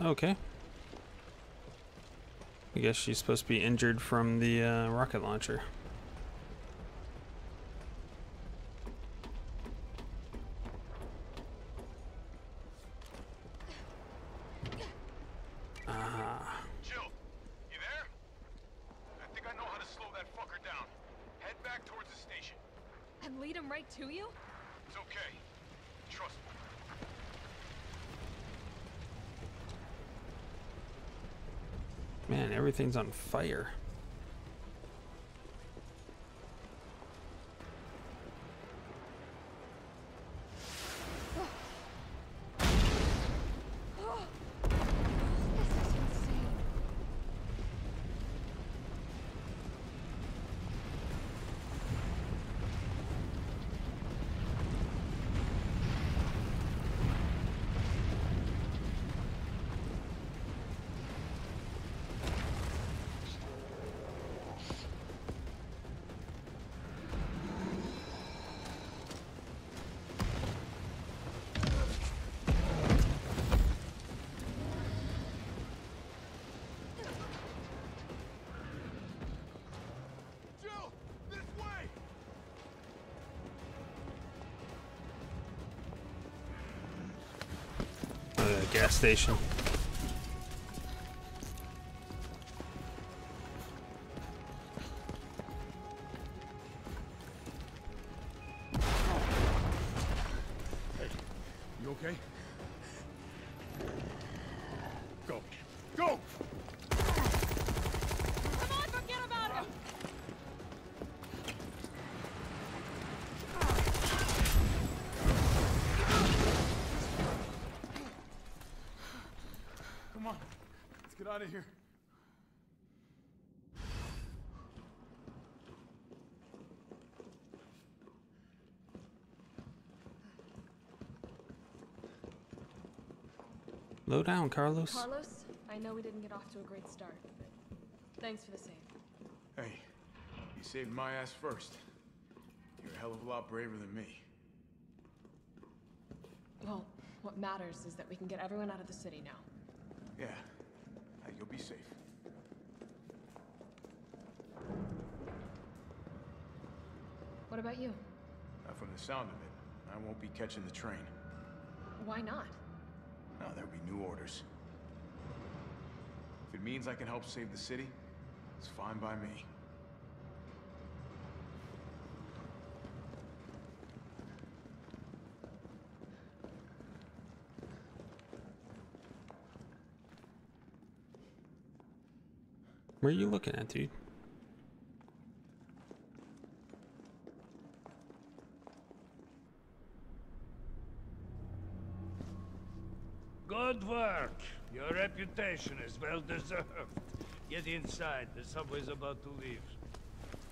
Okay. I guess she's supposed to be injured from the uh, rocket launcher. Ah, Jill, you there? I think I know how to slow that fucker down. Head back towards the station. And lead him right to you? It's okay. Trust me. man, everything's on fire. Station. Low down, Carlos. Carlos, I know we didn't get off to a great start, but thanks for the save. Hey, you saved my ass first. You're a hell of a lot braver than me. Well, what matters is that we can get everyone out of the city now. Yeah. Hey, you'll be safe. What about you? Uh, from the sound of it, I won't be catching the train. Why not? Orders. If it means I can help save the city, it's fine by me. Where are you looking at, dude? Good work. Your reputation is well deserved. Get inside. The subway's about to leave.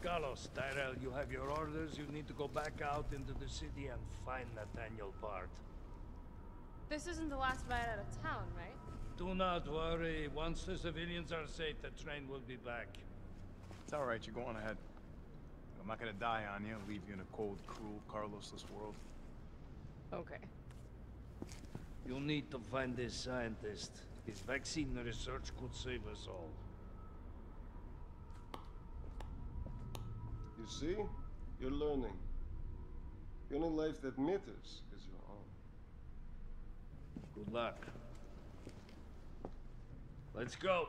Carlos, Tyrell, you have your orders. You need to go back out into the city and find Nathaniel Bard. This isn't the last ride out of town, right? Do not worry. Once the civilians are safe, the train will be back. It's all right, you're going ahead. I'm not gonna die on you, leave you in a cold, cruel, Carlosless world. Okay. You'll need to find this scientist. His vaccine research could save us all. You see? You're learning. The only life that matters is your own. Good luck. Let's go.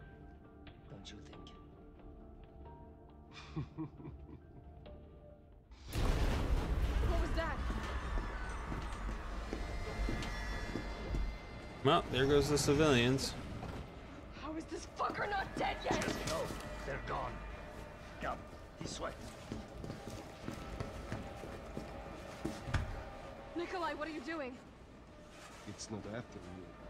Don't you think? What was that? Well, there goes the civilians. How is this fucker not dead yet? No, they're gone. Come, this way. Nicholai, what are you doing? It's not after you.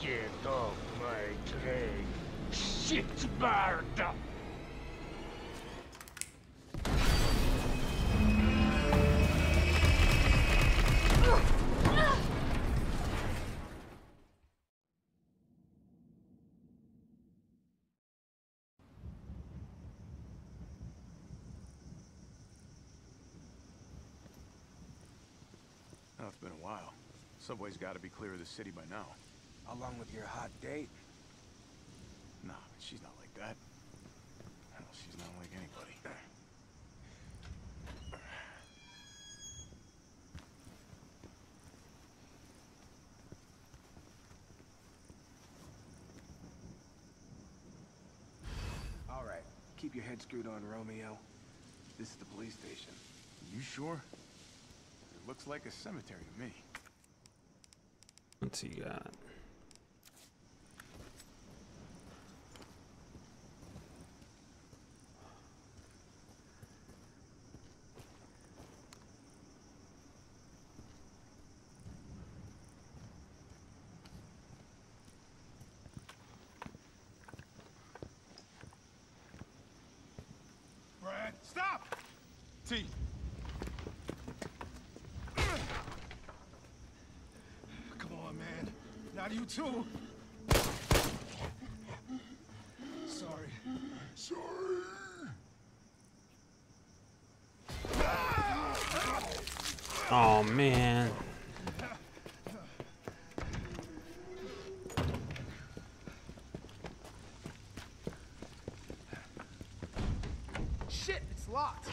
Get off my train. Shit bird! Subway's got to be clear of the city by now. Along with your hot date. Nah, she's not like that. Hell, she's not like anybody. All right, keep your head screwed on, Romeo. This is the police station. You sure? It looks like a cemetery to me. He got? Brad, stop! T. Come on, man. Not you too. Sorry. Sorry. Oh man. Shit, it's locked.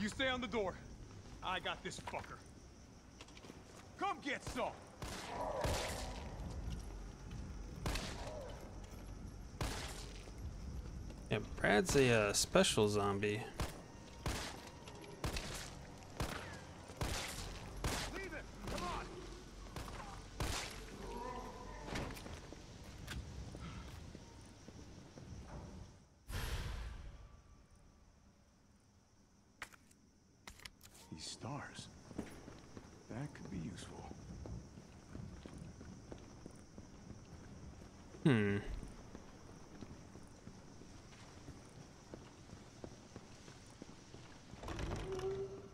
You stay on the door. I got this fucker. Come get some. Yeah, Brad's a uh, special zombie. Leave it. Come on. These stars. That could be useful. Hmm.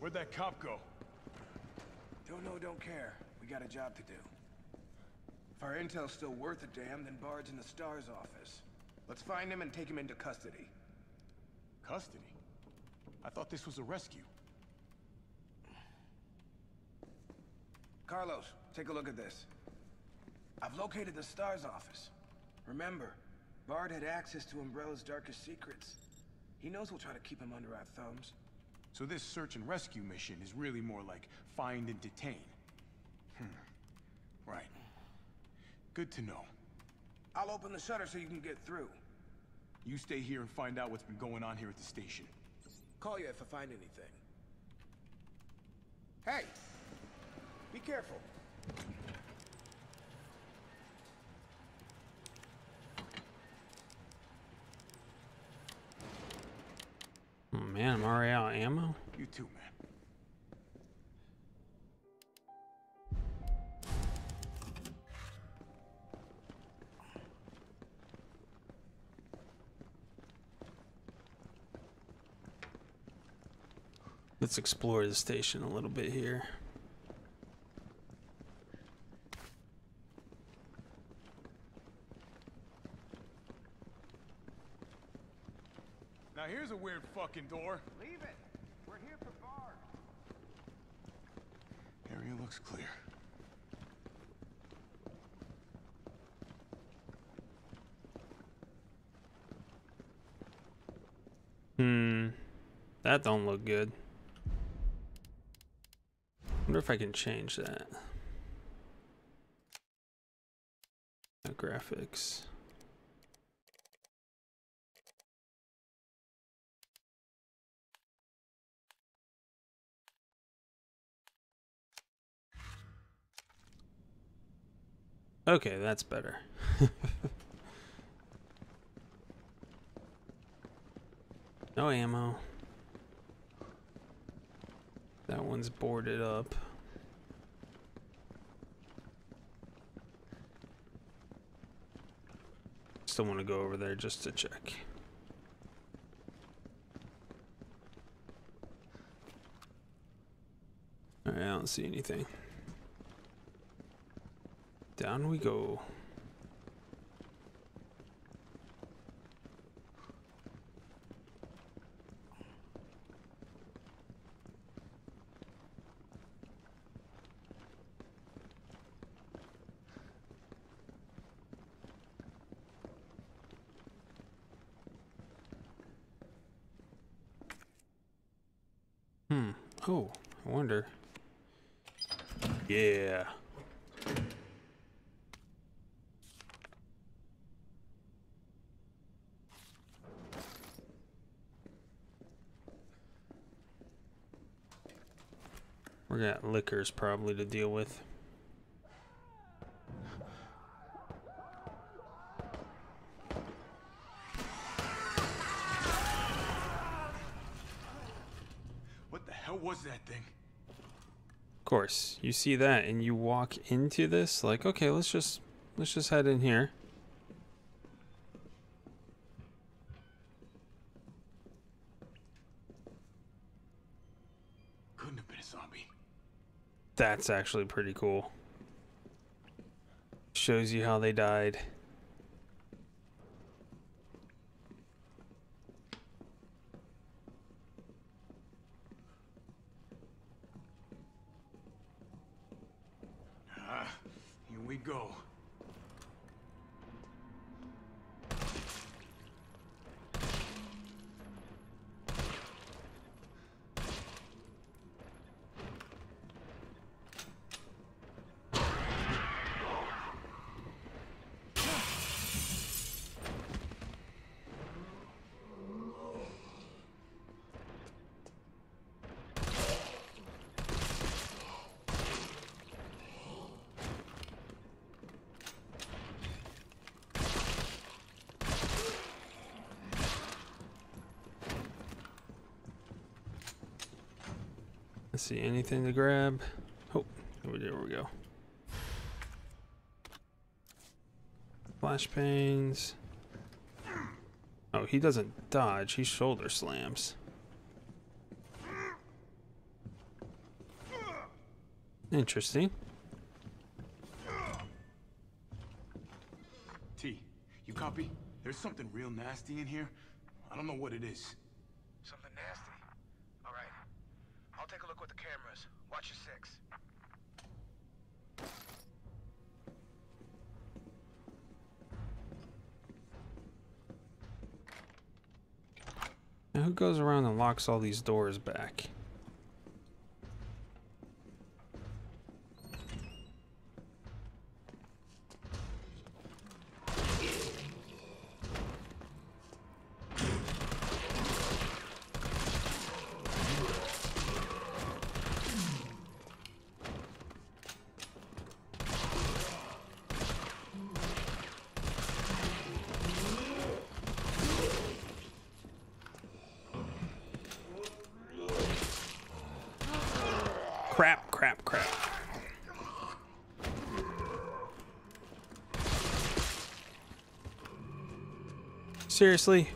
Where'd that cop go? Don't know, don't care. We got a job to do. If our intel's still worth a damn, then Bard's in the STARS office. Let's find him and take him into custody. Custody? I thought this was a rescue. Carlos, take a look at this. I've located the STARS office. Remember, Bard had access to Umbrella's darkest secrets. He knows we'll try to keep him under our thumbs. So this search and rescue mission is really more like find and detain. Hmm. Right. Good to know. I'll open the shutter so you can get through. You stay here and find out what's been going on here at the station. Call you if I find anything. Hey! Be careful. Oh man, I'm already out of ammo. You too, man. Let's explore the station a little bit here. Now here's a weird fucking door. Leave it. We're here for Bard. Area looks clear. Hmm. That don't look good. Wonder if I can change that. Uh, graphics. Okay, that's better. no ammo. That one's boarded up. Still want to go over there just to check. Alright, I don't see anything. Down we go. Hmm. Oh, I wonder. Yeah. We got lickers probably to deal with. What the hell was that thing? Of course, you see that and you walk into this like, okay, let's just let's just head in here. Couldn't have been a zombie. That's actually pretty cool. Shows you how they died. Ah, here we go. Let's anything to grab? Oh, there we go. Flashbangs. Oh, he doesn't dodge, he shoulder slams. Interesting. T, you copy? There's something real nasty in here. I don't know what it is. Something nasty. All right. I'll take a look with the cameras. Watch your six. Now who goes around and locks all these doors back? Seriously?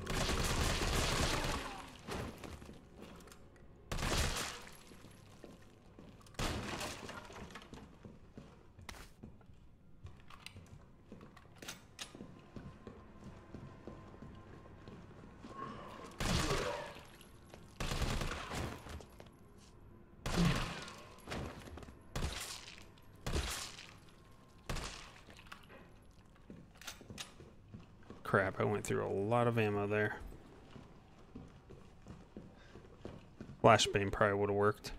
Crap, I went through a lot of ammo there. Flashbang probably would have worked.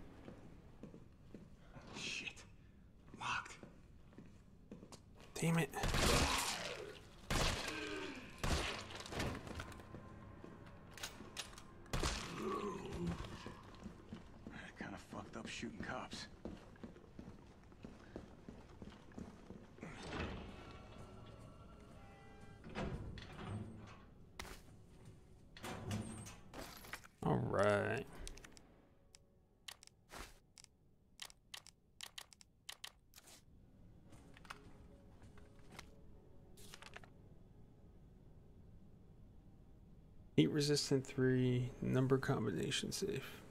Resistant three number combination safe.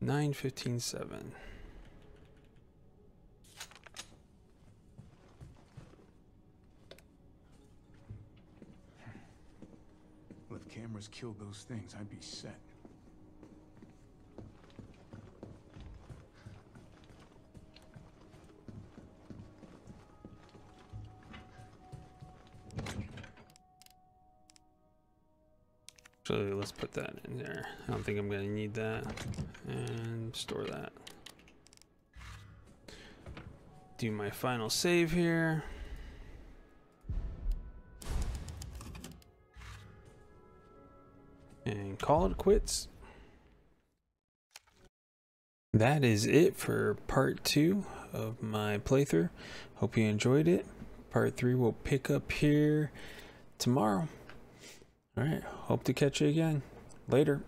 Nine fifteen seven. Well, if cameras killed those things, I'd be set. Put that in there. I don't think I'm gonna need that. And store that. Do my final save here. And call it quits. That is it for part two of my playthrough. Hope you enjoyed it. Part three will pick up here tomorrow. All right. Hope to catch you again. Later.